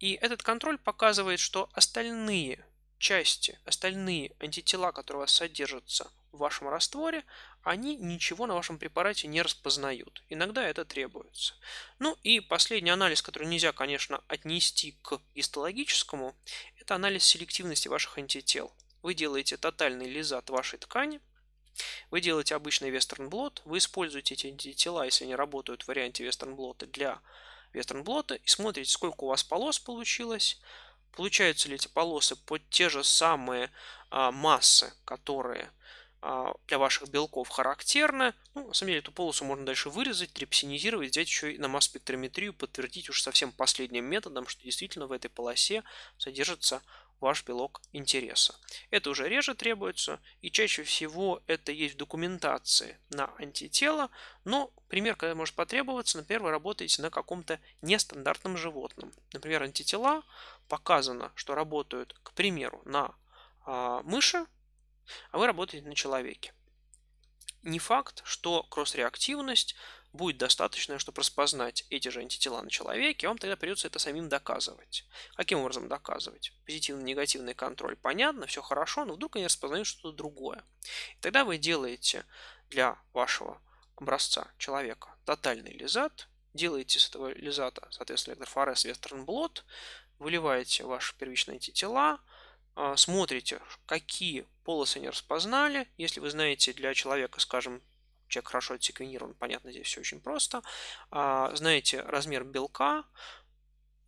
И этот контроль показывает, что остальные части, остальные антитела, которые у вас содержатся в вашем растворе, они ничего на вашем препарате не распознают. Иногда это требуется. Ну и последний анализ, который нельзя, конечно, отнести к гистологическому, это анализ селективности ваших антител. Вы делаете тотальный лизат вашей ткани, вы делаете обычный вестерн-блот, вы используете эти антитела, если они работают в варианте вестерн-блота, для вестерн-блота, и смотрите, сколько у вас полос получилось, получаются ли эти полосы под те же самые а, массы, которые а, для ваших белков характерны. Ну, на самом деле, эту полосу можно дальше вырезать, трипсинизировать, взять еще и на масс-спектрометрию, подтвердить уж совсем последним методом, что действительно в этой полосе содержится ваш белок интереса. Это уже реже требуется, и чаще всего это есть в документации на антитело, но пример, когда может потребоваться, например, вы работаете на каком-то нестандартном животном. Например, антитела показано, что работают, к примеру, на а, мыши, а вы работаете на человеке. Не факт, что кросс-реактивность будет достаточно, чтобы распознать эти же антитела на человеке, вам тогда придется это самим доказывать. Каким образом доказывать? Позитивно-негативный контроль. Понятно, все хорошо, но вдруг они распознают что-то другое. И тогда вы делаете для вашего образца человека тотальный лизат, делаете с этого лизата, соответственно, электрофорез вестерн блот, выливаете ваши первичные антитела, а, смотрите, какие полосы они распознали. Если вы знаете для человека, скажем, человек хорошо отсеквенирован, понятно, здесь все очень просто. А, знаете размер белка,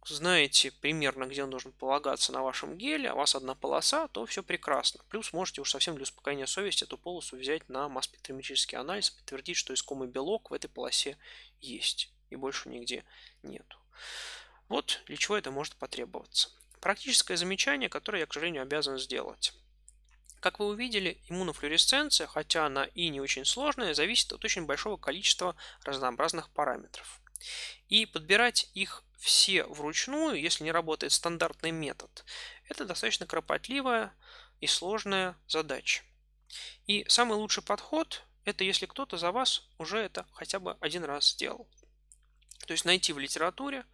знаете примерно, где он должен полагаться на вашем геле, а у вас одна полоса, то все прекрасно. Плюс можете уж совсем для успокоения совести эту полосу взять на масс-спектрометрический анализ, подтвердить, что искомый белок в этой полосе есть и больше нигде нету. Вот для чего это может потребоваться. Практическое замечание, которое я, к сожалению, обязан сделать. Как вы увидели, иммунофлюоресценция, хотя она и не очень сложная, зависит от очень большого количества разнообразных параметров. И подбирать их все вручную, если не работает стандартный метод, это достаточно кропотливая и сложная задача. И самый лучший подход – это если кто-то за вас уже это хотя бы один раз сделал. То есть найти в литературе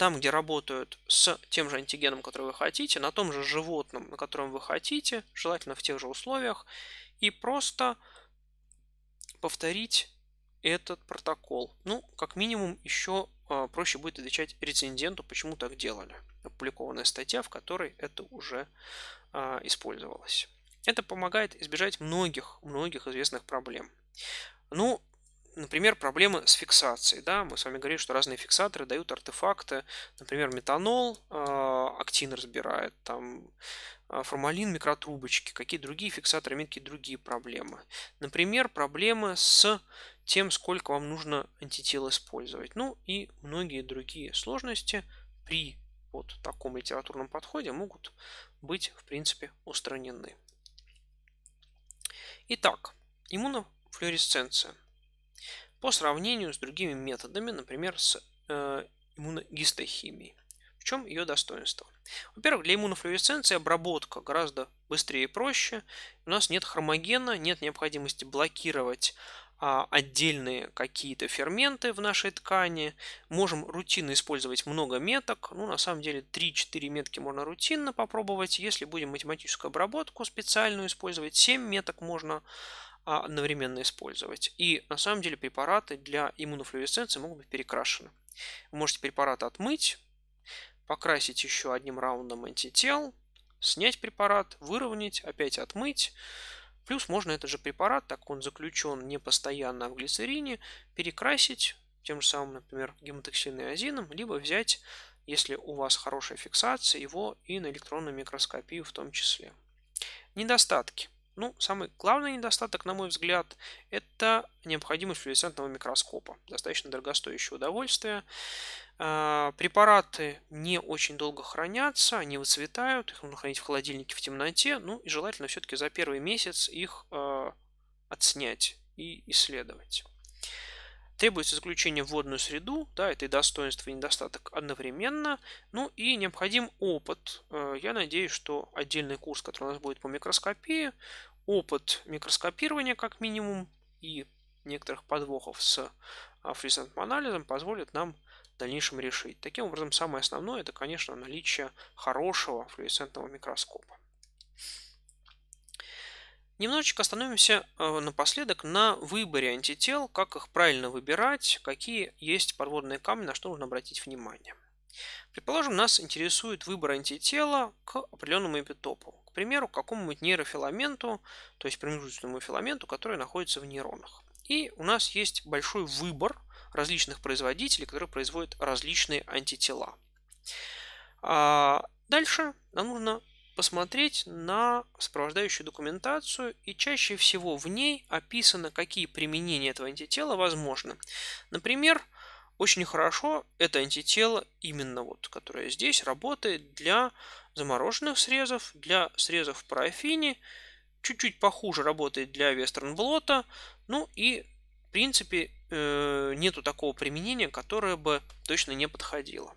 там, где работают с тем же антигеном, который вы хотите, на том же животном, на котором вы хотите, желательно в тех же условиях, и просто повторить этот протокол. Ну, как минимум, еще а, проще будет отвечать рецензенту, почему так делали. Опубликованная статья, в которой это уже а, использовалось. Это помогает избежать многих, многих известных проблем. Ну, Например, проблемы с фиксацией. Да? Мы с вами говорили, что разные фиксаторы дают артефакты. Например, метанол, э, актин разбирает, там, э, формалин, микротрубочки, какие другие фиксаторы имеют какие другие проблемы. Например, проблемы с тем, сколько вам нужно антител использовать. Ну и многие другие сложности при вот таком литературном подходе могут быть, в принципе, устранены. Итак, иммунофлюоресценция – по сравнению с другими методами, например, с э, иммуногистохимией. В чем ее достоинство? Во-первых, для иммунофлюоресценции обработка гораздо быстрее и проще. У нас нет хромогена, нет необходимости блокировать а, отдельные какие-то ферменты в нашей ткани. Можем рутинно использовать много меток. Ну, на самом деле, 3-4 метки можно рутинно попробовать. Если будем математическую обработку специальную использовать, 7 меток можно одновременно использовать. И на самом деле препараты для иммунофлюоресценции могут быть перекрашены. Вы можете препарат отмыть, покрасить еще одним раундом антител, снять препарат, выровнять, опять отмыть. Плюс можно этот же препарат, так он заключен не постоянно в глицерине, перекрасить тем же самым, например, гематоксиноазином, либо взять, если у вас хорошая фиксация, его и на электронную микроскопию в том числе. Недостатки – ну, самый главный недостаток, на мой взгляд, это необходимость флуоресцентного микроскопа. Достаточно дорогостоящее удовольствие. А, препараты не очень долго хранятся, они выцветают, их нужно хранить в холодильнике в темноте, ну и желательно все-таки за первый месяц их а, отснять и исследовать. Требуется заключение в водную среду, да, это и достоинство, и недостаток одновременно. Ну и необходим опыт. Э, я надеюсь, что отдельный курс, который у нас будет по микроскопии, опыт микроскопирования как минимум и некоторых подвохов с а, флюоресцентным анализом позволит нам в дальнейшем решить. Таким образом, самое основное это, конечно, наличие хорошего флуоресцентного микроскопа. Немножечко остановимся э, напоследок на выборе антител, как их правильно выбирать, какие есть подводные камни, на что нужно обратить внимание. Предположим, нас интересует выбор антитела к определенному эпитопу. К примеру, к какому-нибудь нейрофиламенту, то есть промежуточному филаменту, который находится в нейронах. И у нас есть большой выбор различных производителей, которые производят различные антитела. А дальше нам нужно посмотреть на сопровождающую документацию, и чаще всего в ней описано, какие применения этого антитела возможны. Например, очень хорошо это антитело, именно вот, которое здесь, работает для замороженных срезов, для срезов в парафине, чуть-чуть похуже работает для вестернблота, ну и в принципе э, нету такого применения, которое бы точно не подходило.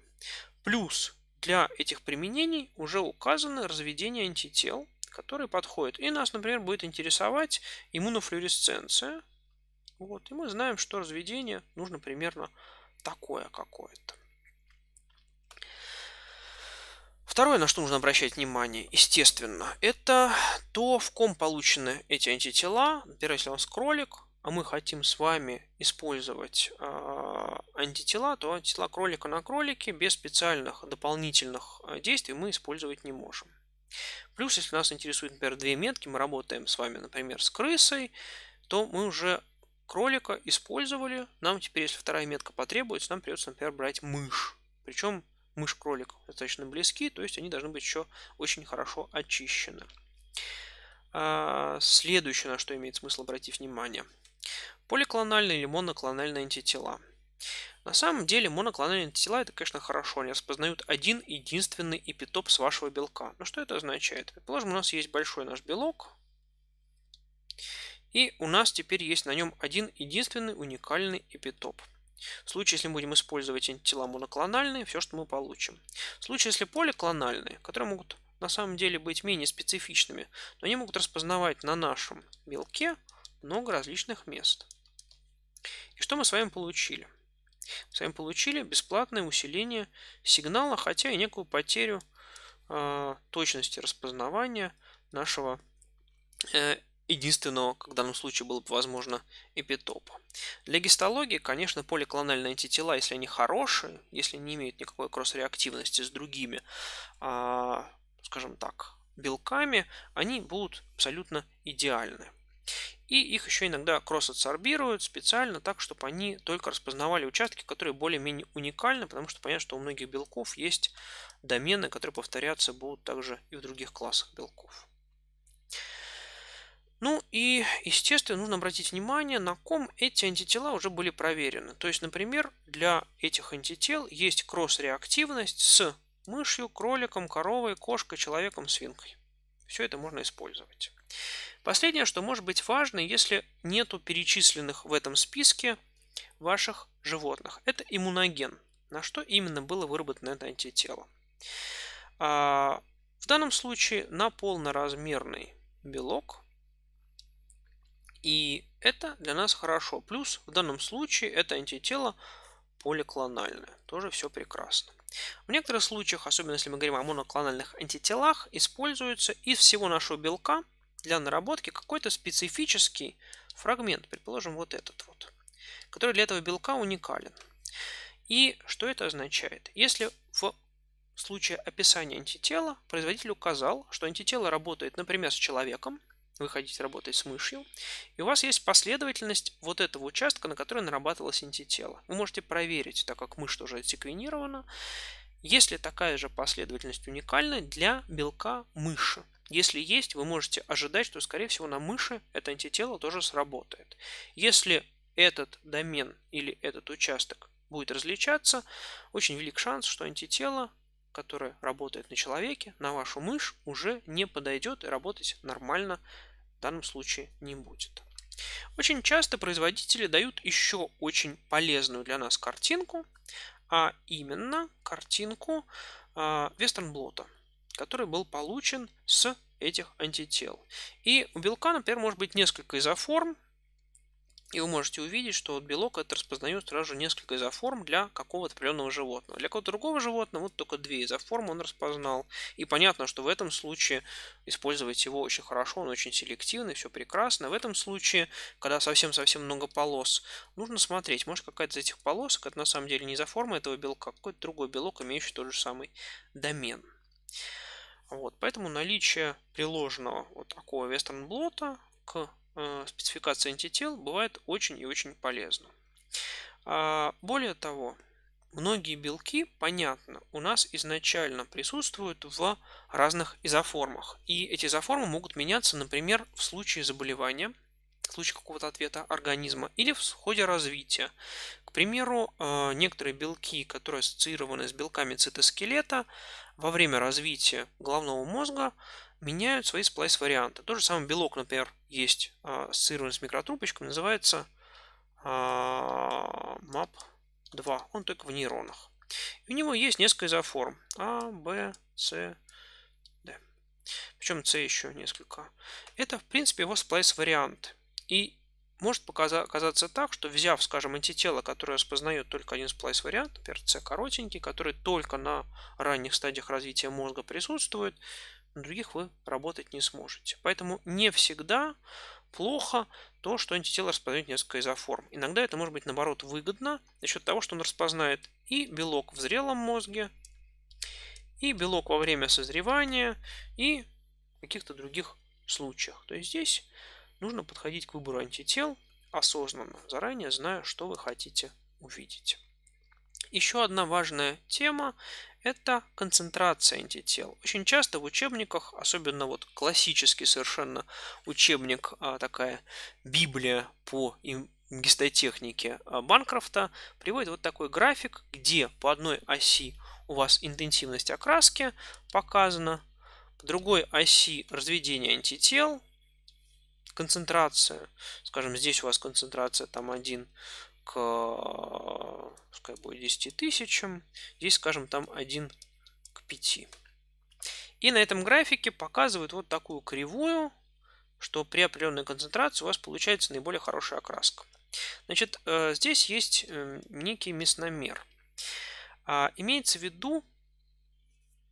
Плюс для этих применений уже указаны разведения антител, которые подходят. И нас, например, будет интересовать иммунофлюоресценция. Вот, и мы знаем, что разведение нужно примерно такое какое-то. Второе, на что нужно обращать внимание, естественно, это то, в ком получены эти антитела. Например, если у нас кролик, а мы хотим с вами использовать э, антитела, то антитела кролика на кролике без специальных дополнительных а, действий мы использовать не можем. Плюс, если нас интересует, например, две метки, мы работаем с вами, например, с крысой, то мы уже кролика использовали. Нам теперь, если вторая метка потребуется, нам придется, например, брать мышь. Причем мышь-кролик достаточно близки, то есть они должны быть еще очень хорошо очищены. А, следующее, на что имеет смысл обратить внимание. Поликлональные или моноклональные антитела. На самом деле моноклональные антитела это, конечно, хорошо. Они распознают один единственный эпитоп с вашего белка. Но что это означает? Предположим, у нас есть большой наш белок, и у нас теперь есть на нем один единственный уникальный эпитоп. В случае, если мы будем использовать антитела моноклональные, все, что мы получим. В случае, если поликлональные, которые могут на самом деле быть менее специфичными, но они могут распознавать на нашем белке много различных мест. И что мы с вами получили? Мы с вами получили бесплатное усиление сигнала, хотя и некую потерю э, точности распознавания нашего э, единственного, как в данном случае было бы возможно, эпитопа. Для гистологии, конечно, поликлональные антитела, если они хорошие, если не имеют никакой кросс-реактивности с другими, а, скажем так, белками, они будут абсолютно идеальны. И их еще иногда кросс-адсорбируют специально так, чтобы они только распознавали участки, которые более-менее уникальны, потому что понятно, что у многих белков есть домены, которые повторяться будут также и в других классах белков. Ну и, естественно, нужно обратить внимание, на ком эти антитела уже были проверены. То есть, например, для этих антител есть кросс-реактивность с мышью, кроликом, коровой, кошкой, человеком, свинкой. Все это можно использовать. Последнее, что может быть важно, если нету перечисленных в этом списке ваших животных. Это иммуноген. На что именно было выработано это антитело. А, в данном случае на полноразмерный белок и это для нас хорошо. Плюс в данном случае это антитело поликлональное. Тоже все прекрасно. В некоторых случаях, особенно если мы говорим о моноклональных антителах, используется из всего нашего белка для наработки какой-то специфический фрагмент, предположим, вот этот вот, который для этого белка уникален. И что это означает? Если в случае описания антитела производитель указал, что антитело работает, например, с человеком, вы хотите работать с мышью, и у вас есть последовательность вот этого участка, на который нарабатывалось антитело. Вы можете проверить, так как мышь тоже отсеквенирована, если такая же последовательность уникальна для белка мыши. Если есть, вы можете ожидать, что, скорее всего, на мыши это антитело тоже сработает. Если этот домен или этот участок будет различаться, очень велик шанс, что антитело которая работает на человеке, на вашу мышь уже не подойдет и работать нормально в данном случае не будет. Очень часто производители дают еще очень полезную для нас картинку, а именно картинку э, Вестернблота, который был получен с этих антител. И у белка, например, может быть несколько изоформ, и вы можете увидеть, что вот белок это распознает сразу несколько изоформ для какого-то определенного животного. Для какого-то другого животного вот только две изоформы он распознал. И понятно, что в этом случае использовать его очень хорошо, он очень селективный, все прекрасно. В этом случае, когда совсем-совсем много полос, нужно смотреть, может какая-то из этих полосок, это на самом деле не изоформа этого белка, а какой-то другой белок, имеющий тот же самый домен. Вот, поэтому наличие приложенного вот такого вестерн-блота к э, спецификации антител бывает очень и очень полезно. А, более того, многие белки, понятно, у нас изначально присутствуют в разных изоформах. И эти изоформы могут меняться, например, в случае заболевания, случае какого-то ответа организма или в ходе развития. К примеру, э, некоторые белки, которые ассоциированы с белками цитоскелета, во время развития головного мозга меняют свои сплайс-варианты. То же самое белок, например, есть а, ассоциированный с микротрубочками, называется а, MAP2. Он только в нейронах. И у него есть несколько изоформ. А, Б, С, Д. Причем С еще несколько. Это, в принципе, его сплайс-вариант. И может оказаться так, что взяв, скажем, антитело, которое распознает только один сплайс-вариант, например, С коротенький, который только на ранних стадиях развития мозга присутствует, на других вы работать не сможете. Поэтому не всегда плохо то, что антитело распознает несколько изоформ. Иногда это может быть, наоборот, выгодно за счет того, что он распознает и белок в зрелом мозге, и белок во время созревания, и каких-то других случаях. То есть здесь нужно подходить к выбору антител осознанно, заранее зная, что вы хотите увидеть. Еще одна важная тема – это концентрация антител. Очень часто в учебниках, особенно вот классический совершенно учебник, а, такая библия по гистотехнике а, Банкрофта, приводит вот такой график, где по одной оси у вас интенсивность окраски показана, по другой оси разведение антител, концентрация, скажем, здесь у вас концентрация там 1 к пускай будет 10 тысячам, здесь, скажем, там 1 к 5. И на этом графике показывают вот такую кривую, что при определенной концентрации у вас получается наиболее хорошая окраска. Значит, э, здесь есть э, некий мясномер. А, имеется в виду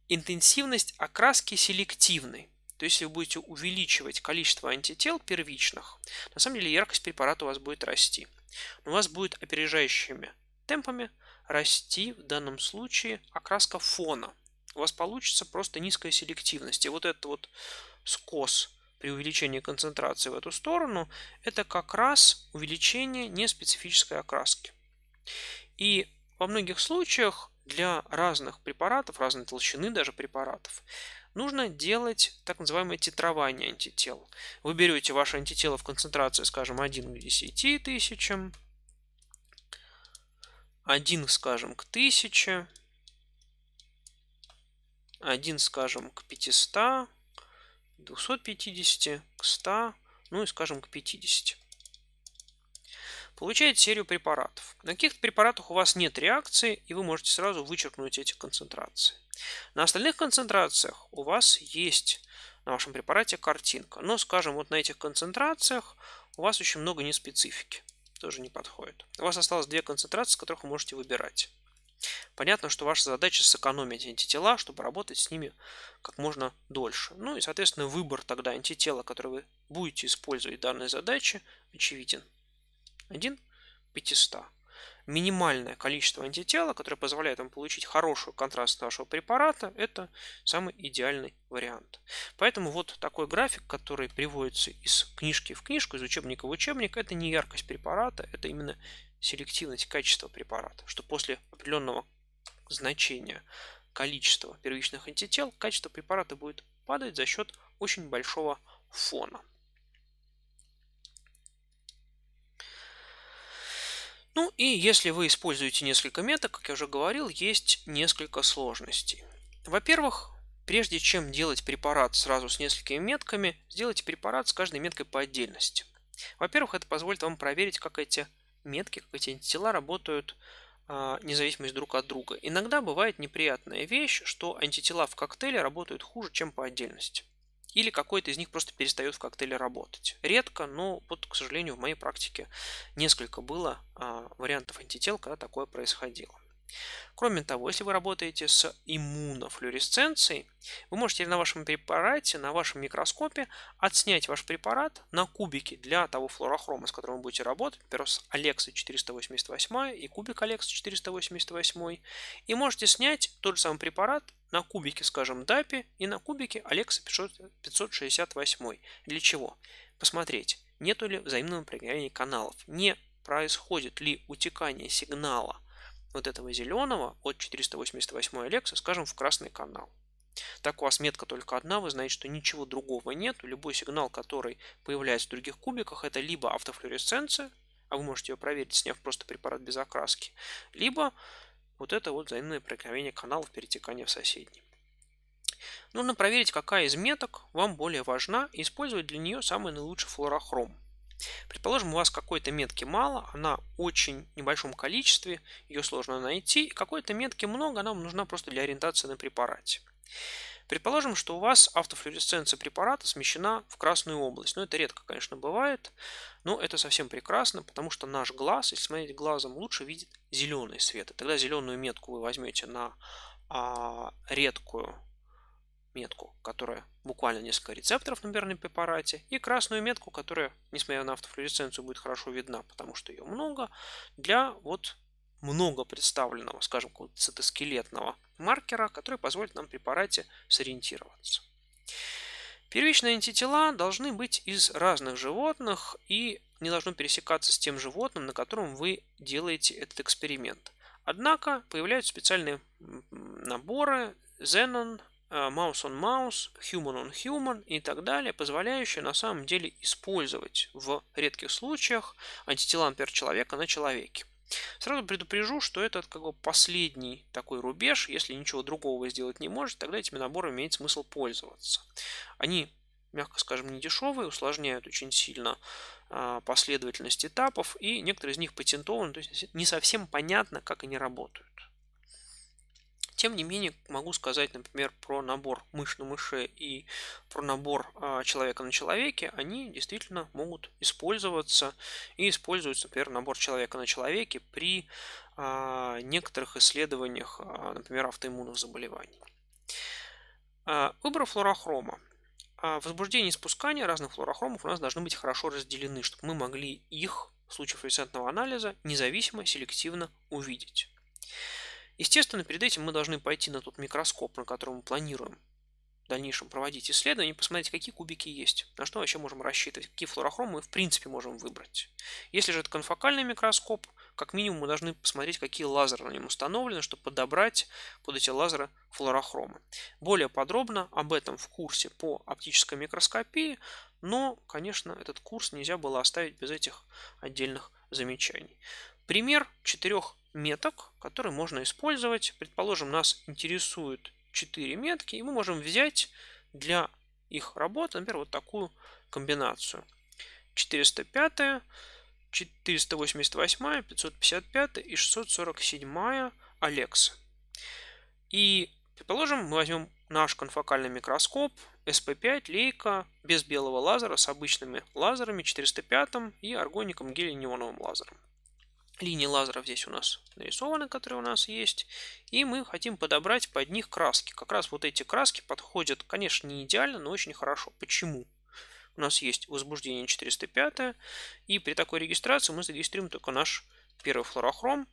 интенсивность окраски селективной. То если вы будете увеличивать количество антител первичных, на самом деле яркость препарата у вас будет расти. Но у вас будет опережающими темпами расти в данном случае окраска фона. У вас получится просто низкая селективность. И вот этот вот скос при увеличении концентрации в эту сторону, это как раз увеличение неспецифической окраски. И во многих случаях для разных препаратов, разной толщины даже препаратов, нужно делать так называемое титрование антител. Вы берете ваше антитело в концентрации, скажем, 1 к 10 тысячам, 1, скажем, к 1000, 1, скажем, к 500, 250, к 100, ну и, скажем, к 50. Получаете серию препаратов. На каких-то препаратах у вас нет реакции, и вы можете сразу вычеркнуть эти концентрации. На остальных концентрациях у вас есть на вашем препарате картинка. Но, скажем, вот на этих концентрациях у вас очень много неспецифики. Тоже не подходит. У вас осталось две концентрации, с которых вы можете выбирать. Понятно, что ваша задача сэкономить антитела, чтобы работать с ними как можно дольше. Ну и, соответственно, выбор тогда антитела, который вы будете использовать в данной задаче, очевиден. 1 500 минимальное количество антитела, которое позволяет вам получить хорошую контраст вашего препарата, это самый идеальный вариант. Поэтому вот такой график, который приводится из книжки в книжку, из учебника в учебник, это не яркость препарата, это именно селективность качества препарата, что после определенного значения количества первичных антител качество препарата будет падать за счет очень большого фона. Ну и если вы используете несколько меток, как я уже говорил, есть несколько сложностей. Во-первых, прежде чем делать препарат сразу с несколькими метками, сделайте препарат с каждой меткой по отдельности. Во-первых, это позволит вам проверить, как эти метки, как эти антитела работают а, независимо друг от друга. Иногда бывает неприятная вещь, что антитела в коктейле работают хуже, чем по отдельности. Или какой-то из них просто перестает в коктейле работать. Редко, но вот, к сожалению, в моей практике несколько было а, вариантов антител, когда такое происходило. Кроме того, если вы работаете с иммунофлюоресценцией, вы можете на вашем препарате, на вашем микроскопе отснять ваш препарат на кубики для того флуорохрома, с которым вы будете работать, например, с Alexa 488 и кубик Alexa 488, и можете снять тот же самый препарат на кубике, скажем, DAPI и на кубике Alexa 568. Для чего? Посмотреть, нету ли взаимного проникновения каналов, не происходит ли утекание сигнала вот этого зеленого от 488 Alexa, скажем, в красный канал. Так у вас метка только одна, вы знаете, что ничего другого нет. Любой сигнал, который появляется в других кубиках, это либо автофлюоресценция, а вы можете ее проверить, сняв просто препарат без окраски, либо вот это вот взаимное проникновение каналов перетекания в соседний. Нужно проверить, какая из меток вам более важна и использовать для нее самый наилучший флуорохром. Предположим, у вас какой-то метки мало, она очень небольшом количестве, ее сложно найти, какой-то метки много, она вам нужна просто для ориентации на препарате. Предположим, что у вас автофлюоресценция препарата смещена в красную область. Но ну, это редко, конечно, бывает, но это совсем прекрасно, потому что наш глаз, если смотреть глазом, лучше видит зеленый свет. И тогда зеленую метку вы возьмете на а, редкую метку, которая буквально несколько рецепторов, на препарате, и красную метку, которая, несмотря на автофлуоресценцию, будет хорошо видна, потому что ее много, для вот много представленного, скажем, цитоскелетного маркера, который позволит нам в препарате сориентироваться. Первичные антитела должны быть из разных животных и не должно пересекаться с тем животным, на котором вы делаете этот эксперимент. Однако появляются специальные наборы Xenon, mouse on mouse, human on human и так далее, позволяющие на самом деле использовать в редких случаях антитела, например, человека на человеке. Сразу предупрежу, что это как бы последний такой рубеж. Если ничего другого сделать не можете, тогда этими наборами имеет смысл пользоваться. Они, мягко скажем, не дешевые, усложняют очень сильно а, последовательность этапов, и некоторые из них патентованы, то есть не совсем понятно, как они работают. Тем не менее, могу сказать, например, про набор мышь на мыше и про набор а, человека на человеке. Они действительно могут использоваться и используются, например, набор человека на человеке при а, некоторых исследованиях, а, например, автоиммунных заболеваний. Выбор флорохрома. Возбуждение и спускание разных флорохромов у нас должны быть хорошо разделены, чтобы мы могли их в случае флуоресцентного анализа независимо, селективно увидеть. Естественно, перед этим мы должны пойти на тот микроскоп, на котором мы планируем в дальнейшем проводить исследования, посмотреть, какие кубики есть, на что вообще можем рассчитывать, какие флуорохромы мы в принципе можем выбрать. Если же это конфокальный микроскоп, как минимум мы должны посмотреть, какие лазеры на нем установлены, чтобы подобрать под эти лазеры флуорохромы. Более подробно об этом в курсе по оптической микроскопии, но, конечно, этот курс нельзя было оставить без этих отдельных замечаний. Пример четырех меток, которые можно использовать. Предположим, нас интересуют 4 метки, и мы можем взять для их работы, например, вот такую комбинацию. 405, 488, 555 и 647 Alexa. И, предположим, мы возьмем наш конфокальный микроскоп SP5 лейка без белого лазера с обычными лазерами 405 и аргоником гелий-неоновым лазером линии лазеров здесь у нас нарисованы, которые у нас есть. И мы хотим подобрать под них краски. Как раз вот эти краски подходят, конечно, не идеально, но очень хорошо. Почему? У нас есть возбуждение 405, и при такой регистрации мы зарегистрируем только наш первый флорохром,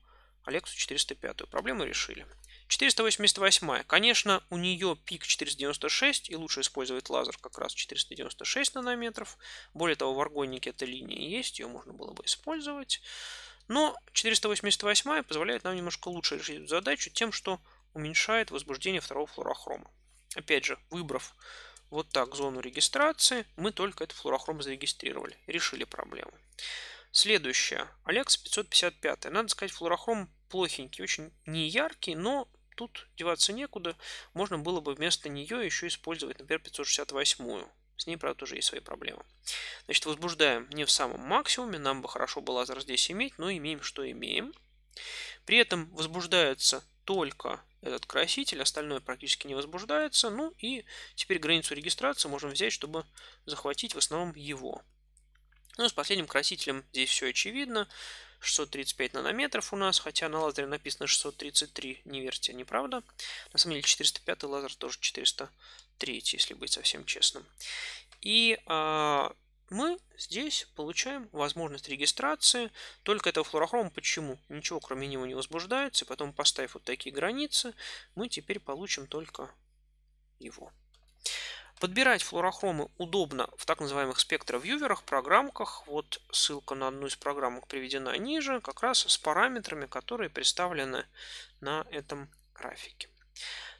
Алексу 405. Проблему решили. 488. Конечно, у нее пик 496, и лучше использовать лазер как раз 496 нанометров. Более того, в аргонике эта линия есть, ее можно было бы использовать. Но 488 позволяет нам немножко лучше решить эту задачу тем, что уменьшает возбуждение второго флуорохрома. Опять же, выбрав вот так зону регистрации, мы только этот флуорохром зарегистрировали, решили проблему. Следующее, Alexa 555. Надо сказать, флуорохром плохенький, очень неяркий, но тут деваться некуда. Можно было бы вместо нее еще использовать, например, 568. С ней, правда, тоже есть свои проблемы. Значит, возбуждаем не в самом максимуме. Нам бы хорошо бы лазер здесь иметь, но имеем, что имеем. При этом возбуждается только этот краситель, остальное практически не возбуждается. Ну и теперь границу регистрации можем взять, чтобы захватить в основном его. Ну, с последним красителем здесь все очевидно. 635 нанометров у нас, хотя на лазере написано 633, не верьте, неправда. На самом деле 405 лазер тоже 403, если быть совсем честным. И а, мы здесь получаем возможность регистрации только этого флуорохрома. Почему? Ничего кроме него не возбуждается. Потом, поставив вот такие границы, мы теперь получим только его. Подбирать флуорохромы удобно в так называемых спектровьюверах, программках. Вот ссылка на одну из программок приведена ниже, как раз с параметрами, которые представлены на этом графике.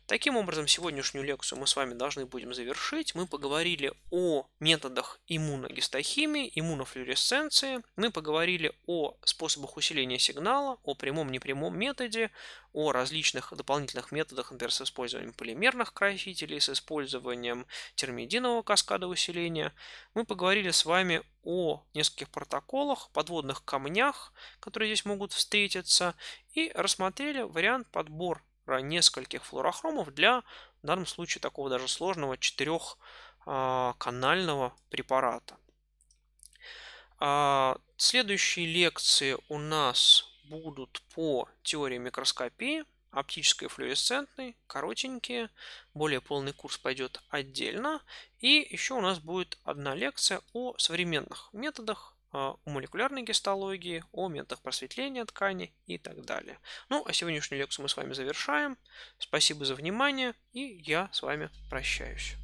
Таким образом, сегодняшнюю лекцию мы с вами должны будем завершить. Мы поговорили о методах иммуногистохимии, иммунофлюоресценции. Мы поговорили о способах усиления сигнала, о прямом непрямом методе, о различных дополнительных методах, например, с использованием полимерных красителей, с использованием термидинового каскада усиления. Мы поговорили с вами о нескольких протоколах, подводных камнях, которые здесь могут встретиться, и рассмотрели вариант подбор нескольких флуорохромов для, в данном случае, такого даже сложного четырехканального препарата. А, следующие лекции у нас будут по теории микроскопии, оптической и флуоресцентной, коротенькие. Более полный курс пойдет отдельно. И еще у нас будет одна лекция о современных методах о молекулярной гистологии, о методах просветления ткани и так далее. Ну, а сегодняшнюю лекцию мы с вами завершаем. Спасибо за внимание, и я с вами прощаюсь.